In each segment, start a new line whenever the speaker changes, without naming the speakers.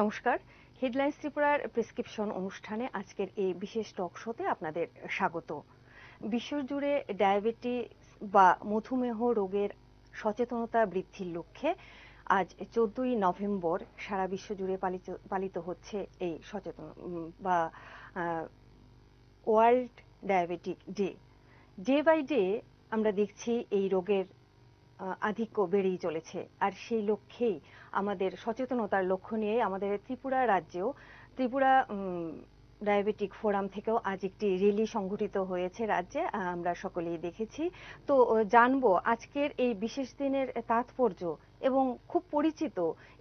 নমস্কার। হেডলাইন্স ত্রিপুরার প্রেসক্রিপশন অনুষ্ঠানে আজকের এই বিশেষ টক শোতে আপনাদের স্বাগত। বিশ্বজুড়ে ডায়াবেটিস বা মধুমেহ রোগের সচেতনতা বৃদ্ধির লক্ষ্যে আজ চোদ্দই নভেম্বর সারা বিশ্বজুড়ে পালিত পালিত হচ্ছে এই সচেতন বা world diabetic day day by day আমরা দেখছি এই রোগের আধিক্য বেড়েই চলেছে। আর সেই লক্ষ্যেই আমাদের সচেতনতার লক্ষ্য নিয়ে আমাদের ত্রিপুরা রাজ্যেও ত্রিপুরা ডায়াবেটিক ফোরাম থেকেও আজ একটি র্যালি সংঘটিত হয়েছে রাজ্যে আমরা সকলেই দেখেছি। তো জানব আজকের এই বিশেষ দিনের তাৎপর্য এবং খুব পরিচিত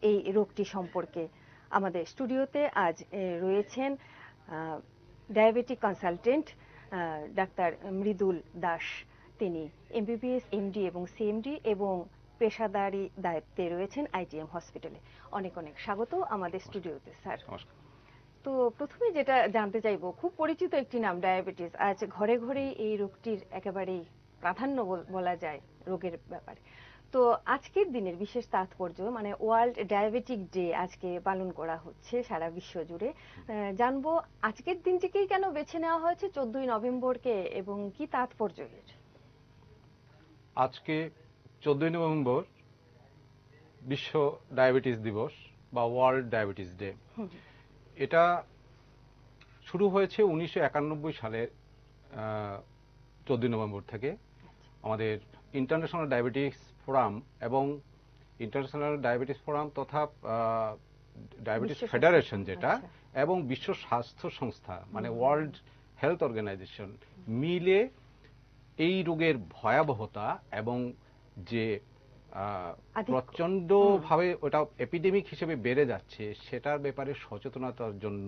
এই রোগটি সম্পর্কে। আমাদের স্টুডিওতে আজ রয়েছেন diabetic consultant doctor Mridul Das. তিনি এমবিবিএস এমডি এবং সিএমডি এবং পেশাদারি দায়িত্বে রয়েছেন আইজিএম হসপিটালে। অনেক অনেক স্বাগত আমাদের স্টুডিওতে স্যার।
নমস্কার।
তো প্রথমে যেটা জানতে চাইব খুব পরিচিত একটি নাম ডায়াবেটিস। আজ ঘরে ঘরেই এই রোগটির একেবারেই প্রাধান্য বল- যায় রোগের ব্যাপারে। তো আজকের দিনের বিশেষ তাৎপর্য মানে ওয়ার্ল্ড ডায়াবেটিক ডে আজকে পালন করা হচ্ছে সারা বিশ্ব জুড়ে। জানব আজকের দিনটিকেই কেন বেছে নেওয়া হয়েছে চোদ্দই নভেম্বরকে এবং কি তাৎপর্য এর?
আজকে চোদ্দই নভেম্বর বিশ্ব ডায়াবেটিস দিবস বা ওয়ার্ল্ড ডায়াবেটিস ডে। এটা শুরু হয়েছে উনিশশো একানব্বই সালের চোদ্দই নভেম্বর থেকে। আমাদের ইন্টারন্যাশনাল ডায়াবেটিস ফোরাম এবং ইন্টারন্যাশনাল ডায়াবেটিস ফোরাম তথা ডায়াবেটিস ফেডারেশন যেটা
আচ্ছা।
এবং বিশ্ব স্বাস্থ্য সংস্থা মানে ওয়ার্ল্ড হেলথ অর্গানাইজেশন মিলে এই রোগের ভয়াবহতা এবং যে
আধিক্য।
প্রচণ্ড ভাবে ওটা এপিডেমিক হিসেবে বেড়ে যাচ্ছে সেটার ব্যাপারে সচেতনতার জন্য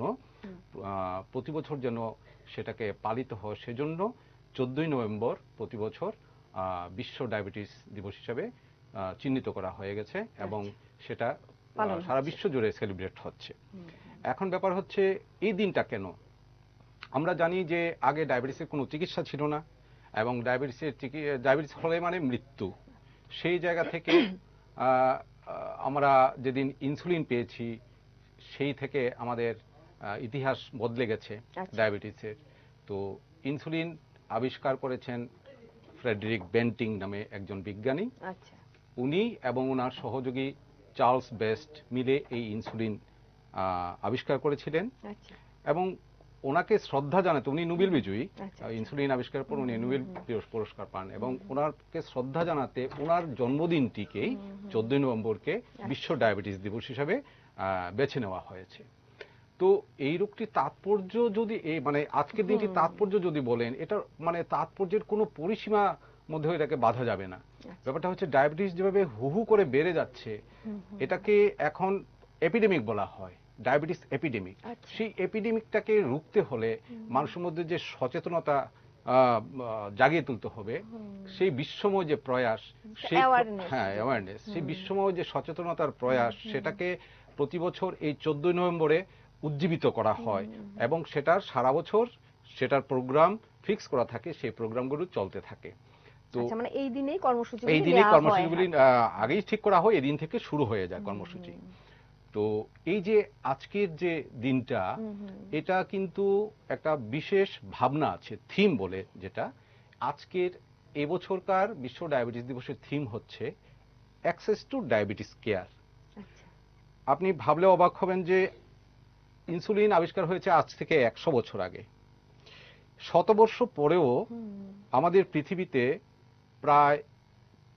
আহ, প্রতি বছর যেন সেটাকে পালিত হয় সেজন্য চোদ্দই নভেম্বর প্রতি বছর আহ, বিশ্ব ডায়াবেটিস দিবস হিসেবে আহ, চিহ্নিত করা হয়ে গেছে এবং সেটা
আচ্ছা। পালন
সারা বিশ্ব জুড়ে সেলিব্রেট হচ্ছে। এখন ব্যাপার হচ্ছে এই দিনটা কেন? আমরা জানি যে আগে ডায়াবেটিসের কোনো চিকিৎসা ছিল না। এবং ডায়াবেটিসের ডায়াবেটিস হলে মানে মৃত্যু। সেই জায়গা থেকে আমরা যেদিন ইনসুলিন পেয়েছি সেই থেকে আমাদের ইতিহাস বদলে গেছে
আচ্ছা।
ডায়াবেটিসের। তো ইনসুলিন আবিষ্কার করেছেন ফ্রেডরিক বেন্টিং নামে একজন বিজ্ঞানী।
আচ্ছা।
উনি এবং ওনার সহযোগী চার্লস বেস্ট মিলে এই ইনসুলিন আবিষ্কার করেছিলেন।
আচ্ছা।
এবং ওনাকে শ্রদ্ধা জানাতে উনি নোবেল বিজয়ী
আচ্ছা,
আহ, ইনসুলিন আবিষ্কারের পর উনি নোবেল পুরস্কার পান এবং ওনারকে শ্রদ্ধা জানাতে ওনার জন্মদিনটিকেই চোদ্দই নভেম্বরকে বিশ্ব ডায়াবেটিস দিবস হিসাবে বেছে নেওয়া হয়েছে। তো এই রোগটির তাৎপর্য যদি এই মানে আজকের দিনটি তাৎপর্য যদি বলেন এটা মানে তাৎপর্যের কোনো পরিসীমা মধ্যে এটাকে বাধা যাবে না। ব্যাপারটা হচ্ছে ডায়াবেটিস যেভাবে হুহু করে বেড়ে যাচ্ছে এটাকে এখন এপিডেমিক বলা হয়। Diabetes epidemic.
আচ্ছা।
সেই এপিডেমিকটাকে রুখতে হলে মানুষের মধ্যে যে সচেতনতা জাগিয়ে তুলতে হবে সেই বিশ্বময় যে প্রয়াস সেই হ্যাঁ অ্যাওয়ারনেস সেই বিশ্বময় যে সচেতনতার প্রয়াস সেটাকে প্রতি বছর এই চোদ্দই নভেম্বরে উজ্জীবিত করা হয় এবং সেটার সারা বছর সেটার প্রোগ্রাম ফিক্স করা থাকে সেই প্রোগ্রামগুলো চলতে থাকে। তো
আচ্ছা মানে এই দিনেই কর্মসূচি
এই দিনে কর্মসূচিগুলি আগেই ঠিক করা হয় এদিন থেকে শুরু হয়ে যায় কর্মসূচি। তো এই যে আজকের যে দিনটা এটা কিন্তু একটা বিশেষ ভাবনা আছে থিম বলে যেটা। আজকের এবছরকার বিশ্ব ডায়াবেটিস দিবসের থিম হচ্ছে অ্যাক্সেস টু ডায়াবেটিস কেয়ার আপনি ভাবলে অবাক হবেন যে ইনসুলিন আবিষ্কার হয়েছে আজ থেকে একশো বছর আগে। শতবর্ষ পরেও আমাদের পৃথিবীতে প্রায়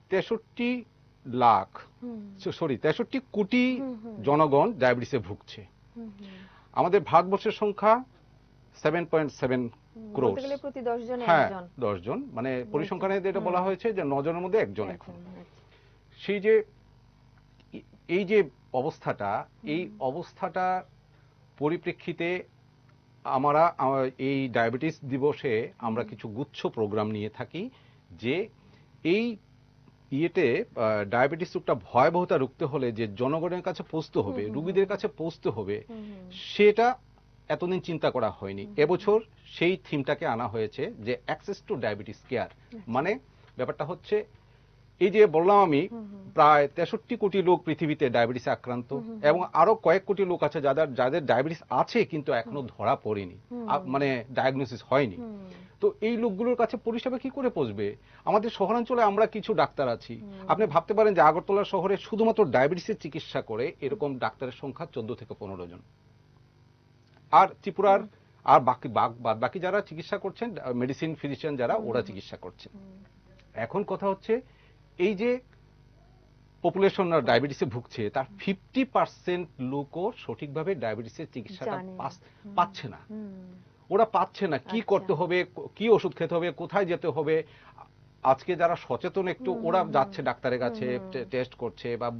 তেষট্টি লাখ। সরি তেষট্টি কোটি জনগণ ডায়াবেটিসে ভুগছে। আমাদের ভারতবর্ষের সংখ্যা সেভেন পয়েন্ট সেভেন
জনে
হ্যাঁ
একজন।
দশ জন। মানে পরিসংখ্যানে এটা বলা হয়েছে যে নজনের মধ্যে একজন এখন।
আচ্ছা।
সেই যে এই যে অবস্থাটা এই অবস্থাটা পরিপ্রেক্ষিতে আমরা এই ডায়াবেটিস দিবসে আমরা কিছু গুচ্ছ প্রোগ্রাম নিয়ে থাকি যে এই ইয়েতে ডায়াবেটিস রোগটা ভয়াবহতা রুখতে হলে যে জনগণের কাছে পৌঁছতে হবে রুগীদের কাছে পৌঁছতে হবে সেটা এতদিন চিন্তা করা হয়নি। এবছর সেই থিমটাকে আনা হয়েছে যে অ্যাক্সেস টু ডায়াবেটিস কেয়ার। মানে ব্যাপারটা হচ্ছে এই যে বললাম আমি। প্রায় তেষট্টি কোটি লোক পৃথিবীতে ডায়াবেটিসে আক্রান্ত এবং আরও কয়েক কোটি লোক আছে যাদের যাদের ডায়াবেটিস আছে কিন্তু এখনও ধরা পড়েনি মানে ডায়াগনোসিস হয়নি। তো এই লোকগুলোর কাছে পরিষেবা কি করে পৌঁছবে? আমাদের শহরাঞ্চলে আমরা কিছু ডাক্তার আছি। আপনি ভাবতে পারেন যে আগরতলা শহরে শুধুমাত্র ডায়াবেটিসের চিকিৎসা করে এরকম ডাক্তারের সংখ্যা চোদ্দ থেকে পনেরো জন। আর ত্রিপুরার আর বাকি বাদ বাকি যারা চিকিৎসা করছেন মেডিসিন ফিজিশিয়ান যারা ওরা চিকিৎসা করছেন। এখন কথা হচ্ছে এই যে পপুলেশন ডায়াবেটিসে ভুগছে তার ফিফটি পার্সেন্ট লোকও সঠিকভাবে ডায়াবেটিসের চিকিৎসাটা। পাচ্ছে না। ওরা পাচ্ছে না। কি
আচ্ছা।
করতে হবে কি ওষুধ খেতে হবে কোথায় যেতে হবে? আজকে যারা সচেতন একটু ওরা যাচ্ছে ডাক্তারের কাছে টেস্ট করছে বা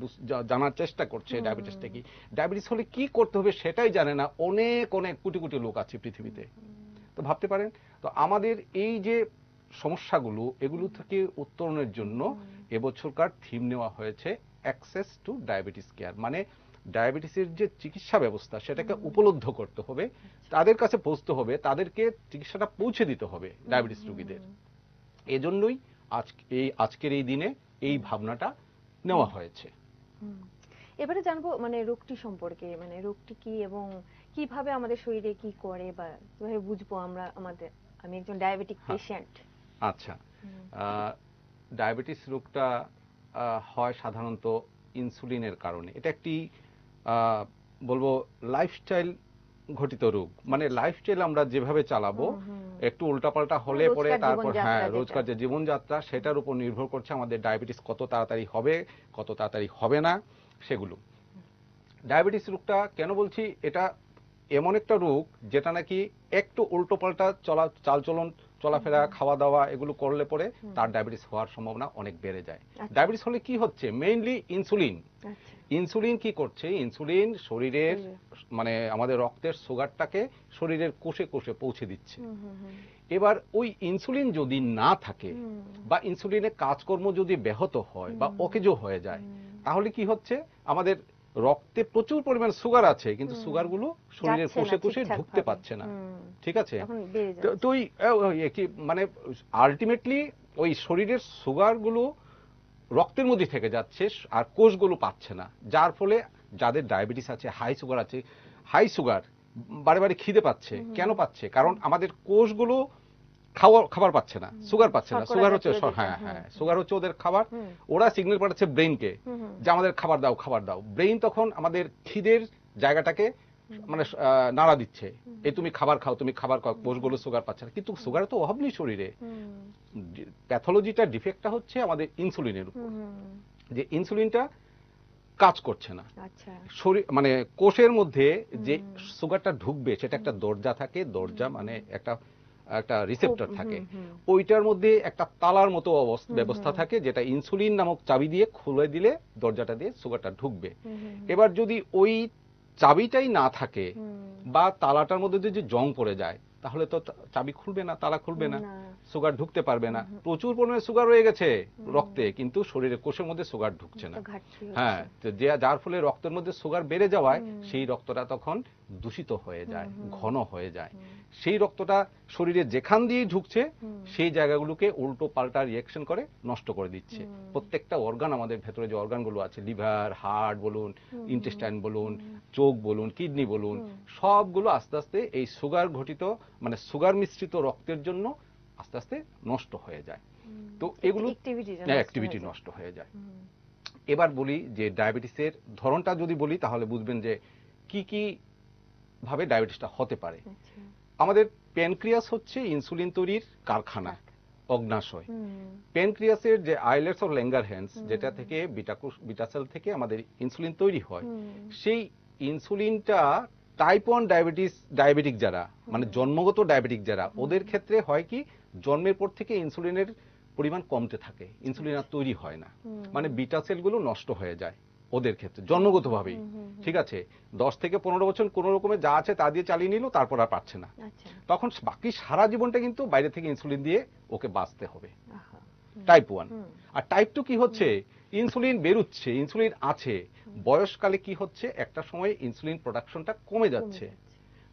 জানার চেষ্টা করছে ডায়াবেটিসটা কি। ডায়াবেটিস হলে কি করতে হবে সেটাই জানে না। অনেক অনেক কোটি কোটি লোক আছে পৃথিবীতে। তো ভাবতে পারেন তো আমাদের এই যে সমস্যাগুলো এগুলো থেকে উত্তরণের জন্য এবছরকার থিম নেওয়া হয়েছে অ্যাক্সেস টু ডায়াবেটিস কেয়ার। মানে ডায়াবেটিসের যে চিকিৎসা ব্যবস্থা সেটাকে উপলব্ধ করতে হবে তাদের কাছে পৌঁছতে হবে তাদেরকে চিকিৎসাটা পৌঁছে দিতে হবে ডায়াবেটিস রোগীদের। এজন্যই আজ এই আজকের এই দিনে এই ভাবনাটা নেওয়া হয়েছে।
এবারে জানব মানে রোগটি সম্পর্কে মানে রোগটি কি এবং কীভাবে আমাদের শরীরে কি করে বা কীভাবে বুঝব আমরা আমাদের আমি একজন ডায়াবেটিক
হ্যাঁ।
পেশেন্ট।
আচ্ছা। ডায়াবেটিস রোগটা হয় সাধারণত ইনসুলিনের কারণে। এটা একটি বলব লাইফস্টাইল ঘটিত রোগ। মানে লাইফস্টাইল আমরা যেভাবে চালাবো একটু উল্টাপাল্টা হলে পরে তারপর হ্যাঁ রোজকার যে জীবনযাত্রা সেটার উপর নির্ভর করছে আমাদের ডায়াবেটিস কত তাড়াতাড়ি হবে কত তাড়াতাড়ি হবে না সেগুলো। ডায়াবেটিস রোগটা কেন বলছি? এটা এমন একটা রোগ যেটা নাকি একটু উল্টোপাল্টা চলা চালচলন চলাফেরা খাওয়া দাওয়া এগুলো করলে পরে তার ডায়াবেটিস হওয়ার সম্ভাবনা অনেক বেড়ে যায়।
আচ্ছা।
ডায়াবেটিস হলে কি হচ্ছে? মেইনলি ইনসুলিন
আচ্ছা।
ইনসুলিন কি করছে? ইনসুলিন শরীরের মানে আমাদের রক্তের সুগারটাকে শরীরের কোষে কোষে পৌঁছে দিচ্ছে। এবার ওই ইনসুলিন যদি না থাকে বা ইনসুলিনের কাজকর্ম যদি ব্যাহত হয় বা অকেজো হয়ে যায় তাহলে কি হচ্ছে? আমাদের রক্তে প্রচুর পরিমাণ সুগার আছে কিন্তু সুগারগুলো শরীরের কোষে কোষে ঢুকতে পারছে না। ঠিক আছে? তো- ওই কি মানে আলটিমেটলি ওই শরীরের সুগারগুলো রক্তের মধ্যে থেকে যাচ্ছে আর কোষগুলো পাচ্ছে না। যার ফলে যাদের ডায়াবেটিস আছে হাই সুগার আছে হাই সুগার বারে বারে খিদে পাচ্ছে। কেন পাচ্ছে? কারণ আমাদের কোষগুলো খাওয়া খাবার পাচ্ছে না সুগার পাচ্ছে না সুগার হচ্ছে হ্যাঁ হ্যাঁ সুগার হচ্ছে ওদের খাবার। ওরা সিগন্যাল পাঠাচ্ছে
হুম।
যে আমাদের খাবার দাও খাবার দাও। ব্রেইন তখন আমাদের খিদের জায়গাটাকে মানে নাড়া দিচ্ছে। এই তুমি খাবার খাও তুমি খাবার খাও কোষগুলো সুগার পাচ্ছে না। কিন্তু সুগারের তো অভাব নেই শরীরে প্যাথোলজিটা ডিফেক্টটা হচ্ছে আমাদের ইনসুলিনের উপর। যে ইনসুলিনটা কাজ করছে না।
আচ্ছা।
শরীর মানে কোষের মধ্যে যে সুগারটা ঢুকবে সেটা একটা দরজা থাকে। দরজা মানে একটা একটা রিসেপ্টর থাকে। ওইটার মধ্যে একটা তালার মতো ব্যবস্থা থাকে যেটা ইনসুলিন নামক চাবি দিয়ে খুলে দিলে দরজাটা দিয়ে সুগারটা ঢুকবে। এবার যদি ওই চাবিটাই না থাকে বা তালাটার মধ্যে যদি জং পড়ে যায় তাহলে তো চাবি খুলবে না তালা খুলবে না। সুগার ঢুকতে পারবে না। প্রচুর পরিমাণে সুগার রয়ে গেছে রক্তে কিন্তু শরীরে কোষের মধ্যে সুগার ঢুকছে না। হ্যাঁ তো যার ফলে রক্তের মধ্যে সুগার বেড়ে যাওয়ায় সেই রক্তটা তখন দূষিত হয়ে যায় ঘন হয়ে যায়। সেই রক্তটা শরীরে যেখান দিয়ে ঢুকছে সেই জায়গাগুলোকে উল্টো পাল্টা রিয়েকশন করে নষ্ট করে দিচ্ছে। প্রত্যেকটা অর্গান আমাদের ভেতরে যে অর্গানগুলো আছে লিভার হার্ট বলুন ইন্টেস্টাইন বলুন চোখ বলুন কিডনি বলুন সবগুলো আস্তে আস্তে এই সুগার ঘটিত মানে সুগার মিশ্রিত রক্তের জন্য আস্তে আস্তে নষ্ট হয়ে যায়। তো এগুলো অ্যাক্টিভিটি নষ্ট হয়ে যায়। এবার বলি যে ডায়াবেটিসের ধরনটা যদি বলি তাহলে বুঝবেন যে কি কি ভাবে ডায়াবেটিসটা হতে পারে।
আচ্ছা।
আমাদের প্যানক্রিয়াস হচ্ছে ইনসুলিন তৈরির কারখানা অগ্নাশয়। প্যানক্রিয়াসের যে আইলেটস অফ ল্যাঙ্গারহ্যান্স যেটা থেকে বিটাসেল থেকে আমাদের ইনসুলিন তৈরি হয় সেই ইনসুলিনটা টাইপ ওয়ান ডায়াবেটিস ডায়াবেটিক যারা মানে জন্মগত ডায়াবেটিক যারা ওদের ক্ষেত্রে হয় কি জন্মের পর থেকে ইনসুলিনের পরিমাণ কমতে থাকে ইনসুলিন আর তৈরি হয় না। মানে বিটা সেলগুলো নষ্ট হয়ে যায়। ওদের ক্ষেত্রে জন্মগতভাবেই ঠিক আছে? দশ থেকে পনেরো বছর কোনো রকমের যা আছে তা দিয়ে চালিয়ে নিল তারপর আর পারছে না।
আচ্ছা।
তখন বাকি সারা জীবনটা কিন্তু বাইরে থেকে ইনসুলিন দিয়ে ওকে বাঁচতে হবে। টাইপ ওয়ান আর টাইপ টু কি হচ্ছে? ইনসুলিন বেরুচ্ছে ইনসুলিন আছে। বয়সকালে কি হচ্ছে? একটা সময় ইনসুলিন প্রোডাকশনটা কমে যাচ্ছে।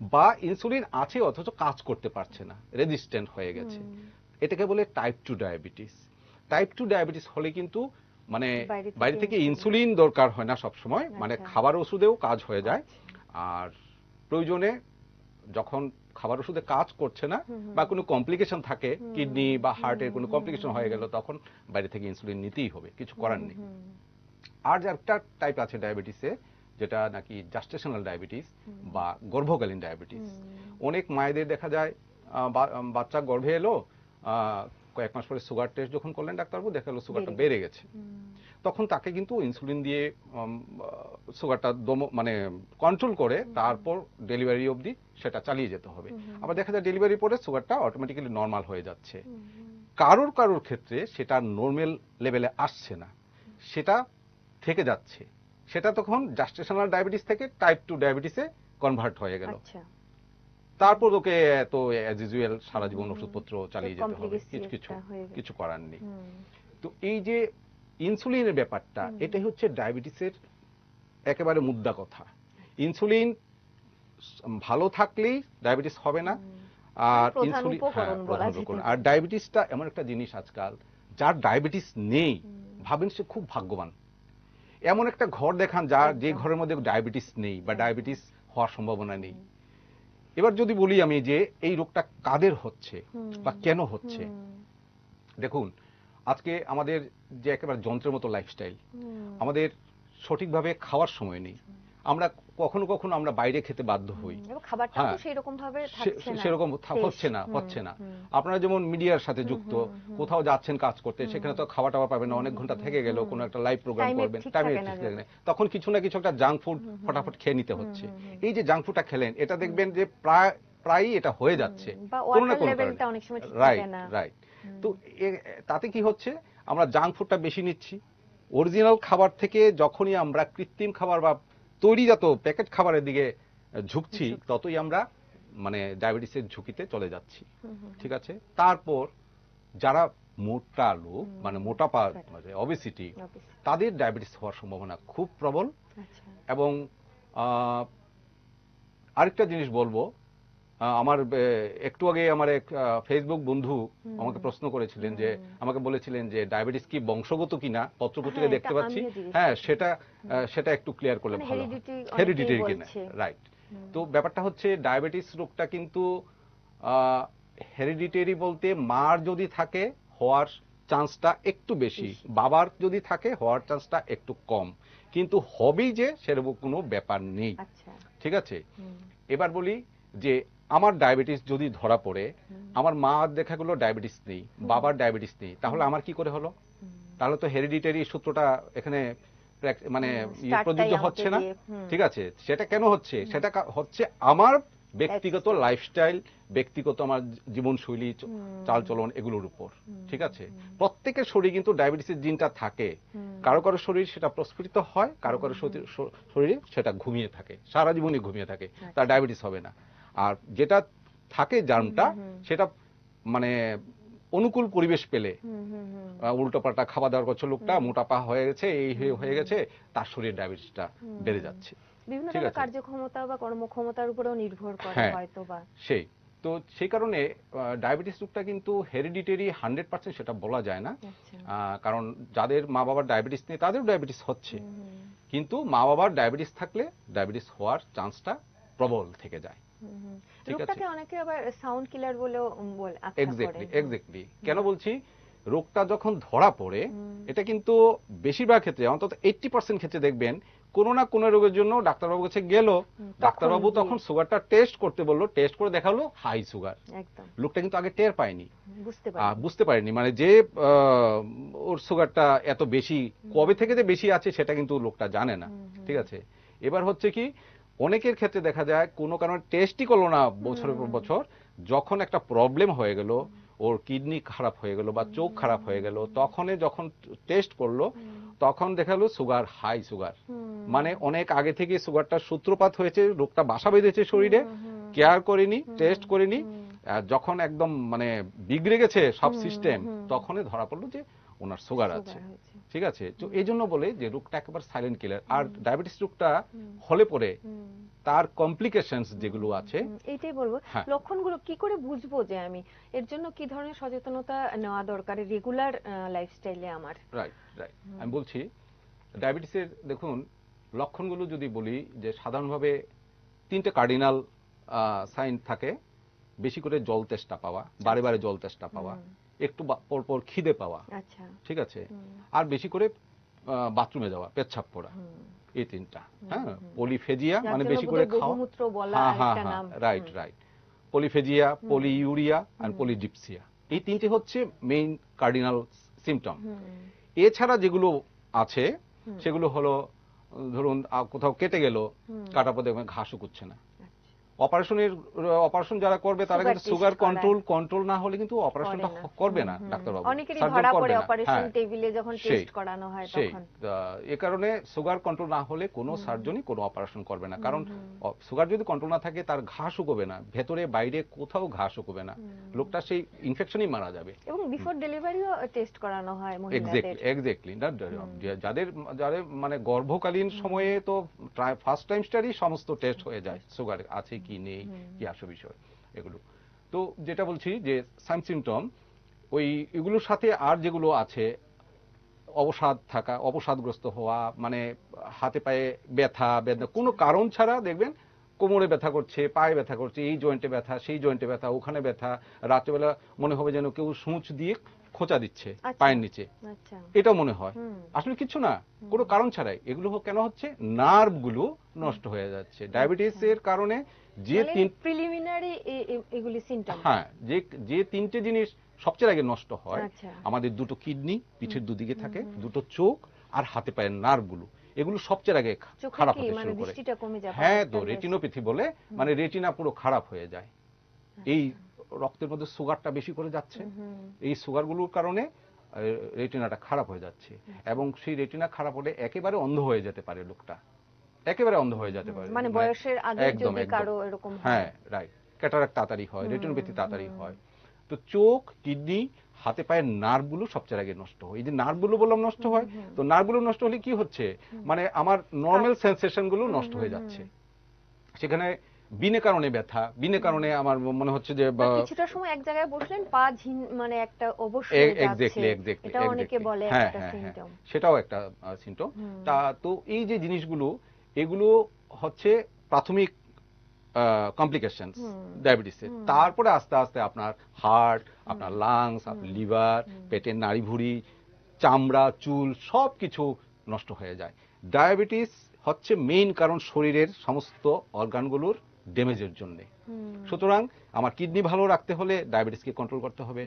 বা ইনসুলিন আছে অথচ কাজ করতে পারছে না রেজিস্ট্যান্ট হয়ে গেছে। এটাকে বলে type two diabetes type two diabetes হলে কিন্তু মানে
বাইরে থেকে ইনসুলিন।
দরকার হয় না সব সময় মানে
আচ্ছা।
খাবার ওষুধেও কাজ হয়ে যায় আর প্রয়োজনে যখন খাবার ওষুধে কাজ করছে না। বা কোনো কমপ্লিকেশন থাকে কিডনি বা হার্টের কোনো কমপ্লিকেশন হয়ে। গেল তখন বাইরে থেকে ইনসুলিন নিতেই হবে কিছু করার নেই আর যে একটা টাইপ আছে ডায়াবেটিসে যেটা নাকি জাস্টেশনাল ডায়াবেটিস বা গর্ভকালীন ডায়াবেটিস অনেক মায়েদের দেখা যায় বাচ্চা গর্ভে এলো আহ, কয়েক মাস পরে সুগার টেস্ট যখন করলেন ডাক্তারবাবু দেখা গেলো সুগারটা
বেড়ে
গেছে। তখন তাকে কিন্তু ইনসুলিন দিয়ে সুগারটা দম মানে কন্ট্রোল করে তারপর ডেলিভারি অবধি সেটা চালিয়ে যেতে হবে। আবার দেখা যায় ডেলিভারি পরে সুগারটা অটোমেটিক্যালি নর্মাল হয়ে যাচ্ছে। কারোর কারোর ক্ষেত্রে সেটা নর্মাল লেভেলে আসছে না। সেটা থেকে যাচ্ছে। সেটা তখন জাস্টেশনাল ডায়াবেটিস থেকে টাইপ টু ডায়াবেটিসে কনভার্ট হয়ে গেল।
আচ্ছা।
তারপর ওকে তো অ্যাজ ইউজুয়াল সারা জীবন ওষুধপত্র চালিয়ে যেতে হবে। কিছু কিছু। কিছু করার নেই। তো এই যে ইনসুলিনের ব্যাপারটা এটাই হচ্ছে ডায়াবেটিসের একেবারে মুদ্রা কথা। ইনসুলিন ভালো থাকলেই ডায়াবেটিস হবে না আর ইনসুলিন হ্যাঁ। আর ডায়াবেটিসটা এমন একটা জিনিস আজকাল যার ডায়াবেটিস নেই ভাবেন সে খুব ভাগ্যবান। এমন একটা ঘর দেখান যার যে ঘরের মধ্যে ডায়াবেটিস নেই বা ডায়াবেটিস হওয়ার সম্ভাবনা নেই। এবার যদি বলি আমি যে এই রোগটা কাদের হচ্ছে বা কেন হচ্ছে? দেখুন আজকে আমাদের যে একেবারে যন্ত্রের মতো লাইফস্টাইল আমাদের সঠিকভাবে খাওয়ার সময় নেই। আমরা কখনো কখনো আমরা বাইরে খেতে বাধ্য হই। হ্যাঁ। সেরকম হচ্ছে না। হচ্ছে না। আপনারা যেমন মিডিয়ার সাথে যুক্ত। কোথাও যাচ্ছেন কাজ করতে সেখানে তো খাওয়া টাওয়া পাবেন না অনেক
ঘণ্টা
থেকে গেল। কোনো একটা লাইভ প্রোগ্রাম করবেন টাইমে ঠিক থাকে না। তখন কিছু না কিছু একটা জাঙ্ক ফুড ফটাফট খেয়ে নিতে হচ্ছে। এই যে জাঙ্ক ফুডটা খেলেন এটা দেখবেন যে প্রায় প্রায়ই এটা হয়ে যাচ্ছে। কোনো না কোনো রাইট রাইট তো তাতে কি হচ্ছে? আমরা জাঙ্ক ফুডটা বেশি নিচ্ছি। অরিজিনাল খাবার থেকে যখনই আমরা কৃত্রিম খাবার বা তৈরিজাত প্যাকেট খাবারের দিকে ঝুঁকছি। ততই আমরা মানে ডায়াবেটিসের ঝুঁকিতে চলে যাচ্ছি। ঠিক আছে? তারপর যারা মোটা লোক মানে মোটা
Fat.
মানে অবেসিটি তাদের ডায়াবেটিস হওয়ার সম্ভাবনা খুব প্রবল।
আচ্ছা।
এবং আরেকটা জিনিস বলব আমার একটু আগে আমার এক ফেসবুক বন্ধু আমাকে প্রশ্ন করেছিলেন যে আমাকে বলেছিলেন যে ডায়াবেটিস কি বংশগত কিনা? পত্রপত্রিকা
হ্যাঁ,
দেখতে পাচ্ছি? হ্যাঁ সেটা সেটা একটু ক্লিয়ার করলে
মানে
ভালো হেরিডিটির কিনা। রাইট তো ব্যাপারটা হচ্ছে ডায়াবেটিস রোগটা কিন্তু হেরিডিটারি বলতে মার যদি থাকে হওয়ার চান্সটা একটু বেশি।
বেশি।
বাবার যদি থাকে হওয়ার চান্সটা একটু কম। কিন্তু হবেই যে সেরকম কোনো ব্যাপার নেই।
আচ্ছা।
ঠিক আছে? এবার বলি যে আমার ডায়াবেটিস যদি ধরা পড়ে আমার মা দেখা গেলো ডায়াবেটিস নেই বাবার ডায়াবেটিস নেই তাহলে আমার কি করে হলো? তাহলে তো হেরিডিটারি সূত্রটা এখানে মানে ইয়ে প্রযোজ্য হচ্ছে না। ঠিক আছে সেটা কেন হচ্ছে? সেটা হচ্ছে আমার ব্যক্তিগত লাইফস্টাইল ব্যক্তিগত আমার জীবনশৈলী চালচলন এগুলোর উপর। ঠিক আছে? প্রত্যেকের শরীরে কিন্তু ডায়াবেটিসের জিনটা থাকে। কারও কারও শরীর সেটা প্রস্ফুটিত হয় কারও কারও শরীর- শরীরে সেটা ঘুমিয়ে থাকে সারা জীবনই ঘুমিয়ে থাকে তার
আচ্ছা।
ডায়াবেটিস হবে না। আর যেটা থাকে জার্মটা। সেটা মানে অনুকূল পরিবেশ পেলে
হুম, হুম, হুম।
উল্টো পাল্টা খাওয়া দাওয়ার করছে লোকটা
হুম।
মোটাপা হয়ে গেছে এই হয়ে- গেছে তার শরীরে ডায়াবেটিসটা বেড়ে যাচ্ছে
বিভিন্ন ধরনের কার্যক্ষমতা বা কর্মক্ষমতার উপরেও নির্ভর করে
হ্যাঁ।
হয়তো বা
সেই তো সেই কারণে ডায়াবেটিস রোগটা কিন্তু হেরিডিটারি হান্ড্রেড পার্সেন্ট সেটা বলা যায় না
আচ্ছা
কারণ যাদের মা বাবার ডায়াবেটিস নেই তাদেরও ডায়াবেটিস হচ্ছে কিন্তু মা বাবার ডায়াবেটিস থাকলে ডায়াবেটিস হওয়ার চান্সটা প্রবল থেকে যায়।
রোগটাকে অনেকে আবার সাউন্ড কিলার বলেও বল
এক্স্যাক্টলি এক্স্যাক্টলি কেন বলছি? রোগটা যখন ধরা পড়ে এটা কিন্তু বেশিরভাগ ক্ষেত্রে অন্তত এইটটি পার্সেন্ট ক্ষেত্রে দেখবেন কোনো না কোনো রোগের জন্য ডাক্তারবাবু কাছে গেল। ডাক্তারবাবু
তখন
সুগারটা টেস্ট করতে বলল টেস্ট করে দেখাল হাই সুগার লোকটা কিন্তু আগে টের পায়নি।
বুঝতে
পারেনি। মানে যে আহ, ওর সুগারটা এত বেশি কবে থেকে যে বেশি আছে সেটা কিন্তু লোকটা জানে না। ঠিক আছে? এবার হচ্ছে কি অনেকের ক্ষেত্রে দেখা যায় কোনো কারণে টেস্টই করল না বছরের পর বছর। যখন একটা প্রবলেম হয়ে গেল ওর কিডনি খারাপ হয়ে গেল বা চোখ খারাপ হয়ে গেল তখনই যখন টেস্ট করল তখন দেখাল সুগার হাই সুগার মানে অনেক আগে থেকে সুগারটার সূত্রপাত হয়েছে রোগটা বাসা বেঁধেছে শরীরে। কেয়ার করেনি টেস্ট করেনি। যখন একদম মানে বিগড়ে গেছে সব সিস্টেম তখনই ধরা পড়ল যে ওনার সুগার আছে। ঠিক আছে? তো এই জন্য বলে যে রোগটা একেবারে সাইলেন্ট কিলার আর ডায়াবেটিস রোগটা হলে পরে তার কমপ্লিকেশনস যেগুলো আছে
হুম, এইটাই বলব।
হ্যাঁ।
লক্ষণগুলো কি করে বুঝব যে আমি? এর জন্য কি ধরনের সচেতনতা নেওয়া দরকার রেগুলার লাইফস্টাইলে আমার?
রাইট রাইট আমি বলছি ডায়াবেটিসের দেখুন লক্ষণগুলো যদি বলি যে সাধারণভাবে তিনটে কার্ডিনাল সাইন থাকে বেশি করে জল তেষ্টা পাওয়া বারে বারে জল তেষ্টা পাওয়া। একটু পরপর খিদে পাওয়া।
আচ্ছা।
ঠিক আছে? আর বেশি করে বাথরুমে যাওয়া পেচ্ছাপ পড়া। এই তিনটা। হ্যাঁ? পলিফেজিয়া মানে বেশি করে খাওয়া। হ্যাঁ হ্যাঁ হ্যাঁ রাইট রাইট পলিফেজিয়া পলিইউরিয়া আর। পলিডিপসিয়া এই তিনটে হচ্ছে মেইন কার্ডিনাল সিমটম এছাড়া যেগুলো আছে সেগুলো হলো ধরুন কোথাও কেটে গেল কাটা দেখবেন ঘাসও করছে না। অপারেশনের অপারেশন যারা করবে তারা কিন্তু সুগার কন্ট্রোল কন্ট্রোল না হলে কিন্তু অপারেশনটা করবে না ডাক্তারবাবু।
অনেকেরই ধরা পড়ে অপারেশন
হ্যাঁ,
টেবিলে যখন টেস্ট করানো হয় তখন।
আহ, এ কারণে সুগার কন্ট্রোল না হলে কোনো সার্জনই কোনো অপারেশন করবে না। কারণ সুগার যদি কন্ট্রোল না থাকে তার ঘা শুকোবে না ভেতরে বাইরে কোথাও ঘা শুকোবে না। লোকটা সেই ইনফেকশনই মারা যাবে।
এবং বিফোর ডেলিভারিও টেস্ট করানো হয় মহিলাদের।
এক্স্যাক্টলি যাদের যাদের মানে গর্ভকালীন সময়ে তো ফার্স্ট টাইম স্টাডি সমস্ত টেস্ট হয়ে যায় সুগার আছে কি নেই কি আসে বিষয় এগুলো। তো যেটা বলছি যে সাইন সিমটম ওই এগুলোর সাথে আর যেগুলো আছে অবসাদ থাকা অবসাদগ্রস্ত হওয়া মানে হাতে পায়ে ব্যথা ব্যথা কোনো কারণ ছাড়া দেখবেন কোমরে ব্যথা করছে পায়ে ব্যথা করছে এই জয়েন্টে ব্যথা সেই জয়েন্টে ব্যথা ওখানে ব্যথা রাত্রেবেলা মনে হবে যেন কেউ সূচ দিয়ে খোঁচা দিচ্ছে
আচ্ছা।
পায়ের নিচে।
আচ্ছা।
এটা মনে হয়। আসলে কিছু না কোনো কারণ ছাড়াই। এগুলো কেন হচ্ছে? নার্ভগুলো নষ্ট হয়ে যাচ্ছে। ডায়াবেটিস এর কারণে যে তিন
প্রিলিমিনারি এগুলি সিমটম
হ্যাঁ যে যে তিনটে জিনিস সবচেয়ে আগে নষ্ট হয়
আচ্ছা।
আমাদের দুটো কিডনি পিঠের দুদিকে থাকে দুটো চোখ আর হাতে পায়ের নার্ভগুলো এগুলো সবচেয়ে আগে খারাপ হতে
মানে
শুরু করে। হ্যাঁ তো রেটিনোপ্যাথি বলে মানে রেটিনা পুরো খারাপ হয়ে যায়। এই রক্তের মধ্যে সুগারটা বেশি করে যাচ্ছে। এই সুগারগুলোর কারণে রেটিনাটা খারাপ হয়ে যাচ্ছে। এবং সেই রেটিনা খারাপ হলে একেবারে অন্ধ হয়ে যেতে পারে লোকটা। একেবারে অন্ধ হয়ে যেতে পারে।
মানে বয়সের আগে যদি কারও এরকম হয়।
হ্যাঁ রাইট ক্যাটারাক্ট তাড়াতাড়ি হয় রেটিনোপ্যাথি তাড়াতাড়ি হয়। তো চোখ কিডনি হাতে পায়ের নার্ভগুলো সবচেয়ে আগে নষ্ট হয়। এই যে নার্ভগুলো বললাম নষ্ট হয় তো নার্ভগুলো নষ্ট হলে কি হচ্ছে? মানে আমার নর্মাল সেন্সেশনগুলো নষ্ট হয়ে যাচ্ছে। সেখানে বিনে কারণে ব্যথা বিনে কারণে আমার মনে হচ্ছে যে
কিছুটা সময় এক জায়গায় বসলেন পা ঝিন মানে একটা অবশ্যই
এ-
যাচ্ছে।
exactly, exactly,
এটা অনেকে বলে
হ্যাঁ,
একটা
হ্যাঁ, হ্যাঁ। সেটাও একটা সিমটম তা তো এই যে জিনিসগুলো এগুলো হচ্ছে প্রাথমিক কমপ্লিকেশন ডায়াবেটিসের তারপরে আস্তে আস্তে আপনার হার্ট আপনার লাংস আপনার লিভার পেটের নাড়িভুড়ি চামড়া চুল সব কিছু নষ্ট হয়ে যায়। ডায়াবেটিস হচ্ছে মেইন কারণ শরীরের সমস্ত অর্গানগুলোর ড্যামেজের জন্য। সুতরাং আমার কিডনি ভালো রাখতে হলে ডায়াবেটিসকে কন্ট্রোল করতে হবে।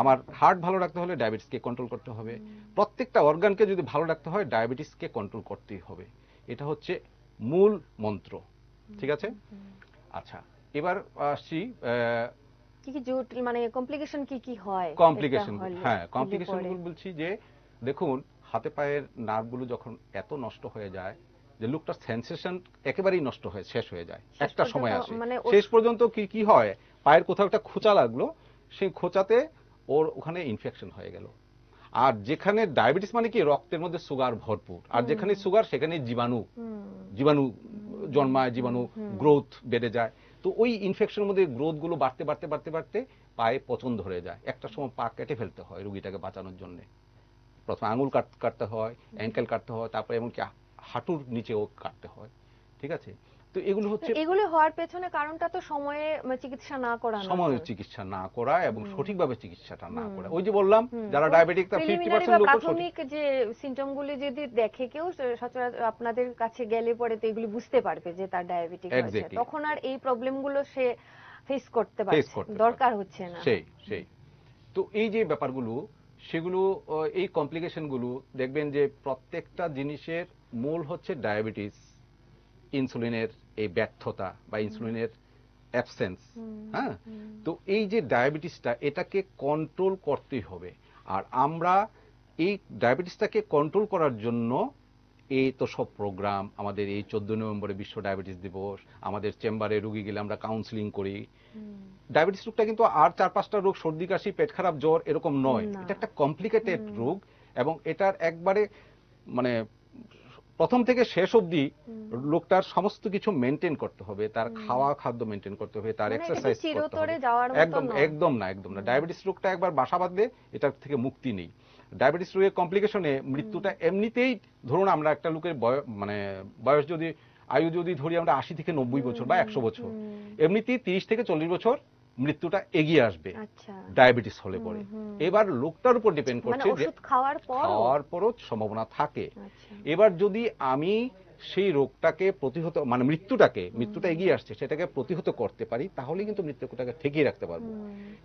আমার হার্ট ভালো রাখতে হলে ডায়াবেটিসকে কন্ট্রোল করতে হবে। প্রত্যেকটা অর্গানকে যদি ভালো রাখতে হয় ডায়াবেটিসকে কন্ট্রোল করতেই হবে। এটা হচ্ছে মূল মন্ত্র। ঠিক আছে? আচ্ছা এবার আসছি
কি কি জটিল মানে কমপ্লিকেশন কি কি হয়?
কমপ্লিকেশন হ্যাঁ কমপ্লিকেশন বলছি যে দেখুন হাতে পায়ের নার্ভগুলো যখন এত নষ্ট হয়ে যায় যে লোকটার সেন্সেশন একেবারেই নষ্ট হয়ে শেষ হয়ে যায় একটা সময় আসে।
মানে
শেষ পর্যন্ত কি কি হয়? পায়ের কোথাও একটা খোঁচা লাগল সেই খোঁচাতে ওর ওখানে ইনফেকশন হয়ে গেল। আর যেখানে ডায়াবেটিস মানে কি রক্তের মধ্যে সুগার ভরপুর। আর যেখানে সুগার সেখানে জীবাণু। জীবাণু জন্মায় জীবাণু গ্রোথ বেড়ে যায়। তো ওই ইনফেকশনের মধ্যে গ্রোথগুলো বাড়তে বাড়তে বাড়তে বাড়তে পায়ে পচন ধরে যায়। একটা সময় পা কেটে ফেলতে হয় রুগীটাকে বাঁচানোর জন্য। প্রথমে আঙুল কাট কাটতে হয় অ্যাঙ্কেল কাটতে হয় তারপরে এমনকি হাঁটুর নিচেও কাটতে হয়। ঠিক আছে? তো এগুলো হচ্ছে
এগুলো হওয়ার পেছনে কারণটা তো সময়ে মানে চিকিৎসা না করানো।
সময় চিকিৎসা না করা এবং সঠিকভাবে চিকিৎসাটা না করা। ওই যে বললাম যারা ডায়াবেটিক তার ফিফটি
প্রিলিমিনারি বা
পার্সেন্ট লোক
প্রাথমিক যে সিমটম গুলি যদি দেখে কেউ সচরাচর আপনাদের কাছে গেলে পরে তো এগুলি বুঝতে পারবে যে তার ডায়াবেটিক হয়েছে। তখন আর এই প্রবলেমগুলো সে ফেস করতে পারছে দরকার হচ্ছে না।
সেই সেই। তো এই যে ব্যাপারগুলো সেগুলো এই কমপ্লিকেশনগুলো দেখবেন যে প্রত্যেকটা জিনিসের মূল হচ্ছে ডায়াবেটিস ইনসুলিনের এই ব্যর্থতা বা ইনসুলিনের অ্যাবসেন্স হ্যাঁ? তো এই যে ডায়াবেটিসটা এটাকে কন্ট্রোল করতেই হবে। আর আমরা এই ডায়াবেটিসটাকে কন্ট্রোল করার জন্য এই তো সব প্রোগ্রাম আমাদের এই চোদ্দ নভেম্বরে বিশ্ব ডায়াবেটিস দিবস আমাদের চেম্বারে রুগী গেলে আমরা কাউন্সিলিং করি। ডায়াবেটিস রোগটা কিন্তু আর চার পাঁচটা রোগ সর্দি কাশি পেট খারাপ জ্বর এরকম নয়। এটা একটা কমপ্লিকেটেড রোগ এবং এটার একবারে মানে প্রথম থেকে শেষ অবধি লোকটার সমস্ত কিছু মেনটেন করতে হবে তার খাওয়া খাদ্য মেনটেন করতে হবে তার
মানে
এক্সারসাইজ একদম একদম না একদম না। ডায়াবেটিস রোগটা একবার বাসা বাঁধলে এটার থেকে মুক্তি নেই। ডায়াবেটিস রোগের কমপ্লিকেশনে মৃত্যুটা এমনিতেই ধরুন আমরা একটা লোকের মানে বয়স যদি আয়ু যদি ধরি আমরা আশি থেকে নব্বই বছর বা একশো বছর এমনিতেই তিরিশ থেকে চল্লিশ বছর মৃত্যুটা এগিয়ে আসবে।
আচ্ছা।
ডায়াবেটিস হলে পরে। এবার লোকটার উপর ডিপেন্ড
মানে
করছে যে
ওষুধ খাওয়ার পর
খাওয়ার পরও সম্ভাবনা থাকে।
আচ্ছা।
এবার যদি আমি সেই রোগটাকে প্রতিহত মানে মৃত্যুটাকে মৃত্যুটা এগিয়ে আসছে সেটাকে প্রতিহত করতে পারি তাহলে কিন্তু মৃত্যুটাকে ঠেকিয়ে রাখতে পারব।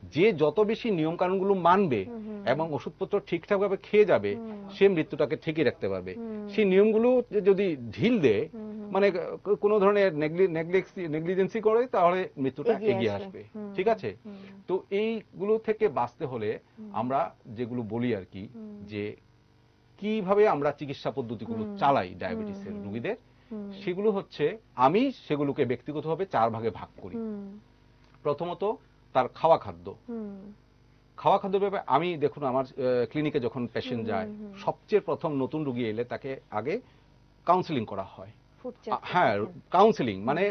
যে যত বেশি নিয়ম কানুনগুলো মানবে। এবং ওষুধপত্র ঠিকঠাক ভাবে খেয়ে যাবে সে মৃত্যুটাকে ঠেকিয়ে রাখতে পারবে। সেই নিয়মগুলো যদি ঢিল দেয়। মানে কোনো ধরনের নেগলিজেন্সি করে তাহলে মৃত্যুটা
এগিয়ে। আসবে।
ঠিক আছে? তো এইগুলো থেকে বাঁচতে হলে আমরা যেগুলো বলি আর কি যে কীভাবে আমরা চিকিৎসা পদ্ধতিগুলো। চালাই ডায়াবেটিসের। রোগীদের সেগুলো হচ্ছে আমি সেগুলোকে ব্যক্তিগতভাবে চার ভাগে ভাগ করি প্রথমত তার খাওয়া খাদ্য খাওয়া খাদ্য ব্যাপারে আমি দেখুন আমার ক্লিনিকে যখন পেশেন্ট যায়। সবচেয়ে প্রথম নতুন রুগী এলে তাকে আগে কাউন্সিলিং করা হয় হ্যাঁ। কাউন্সিলিং মানে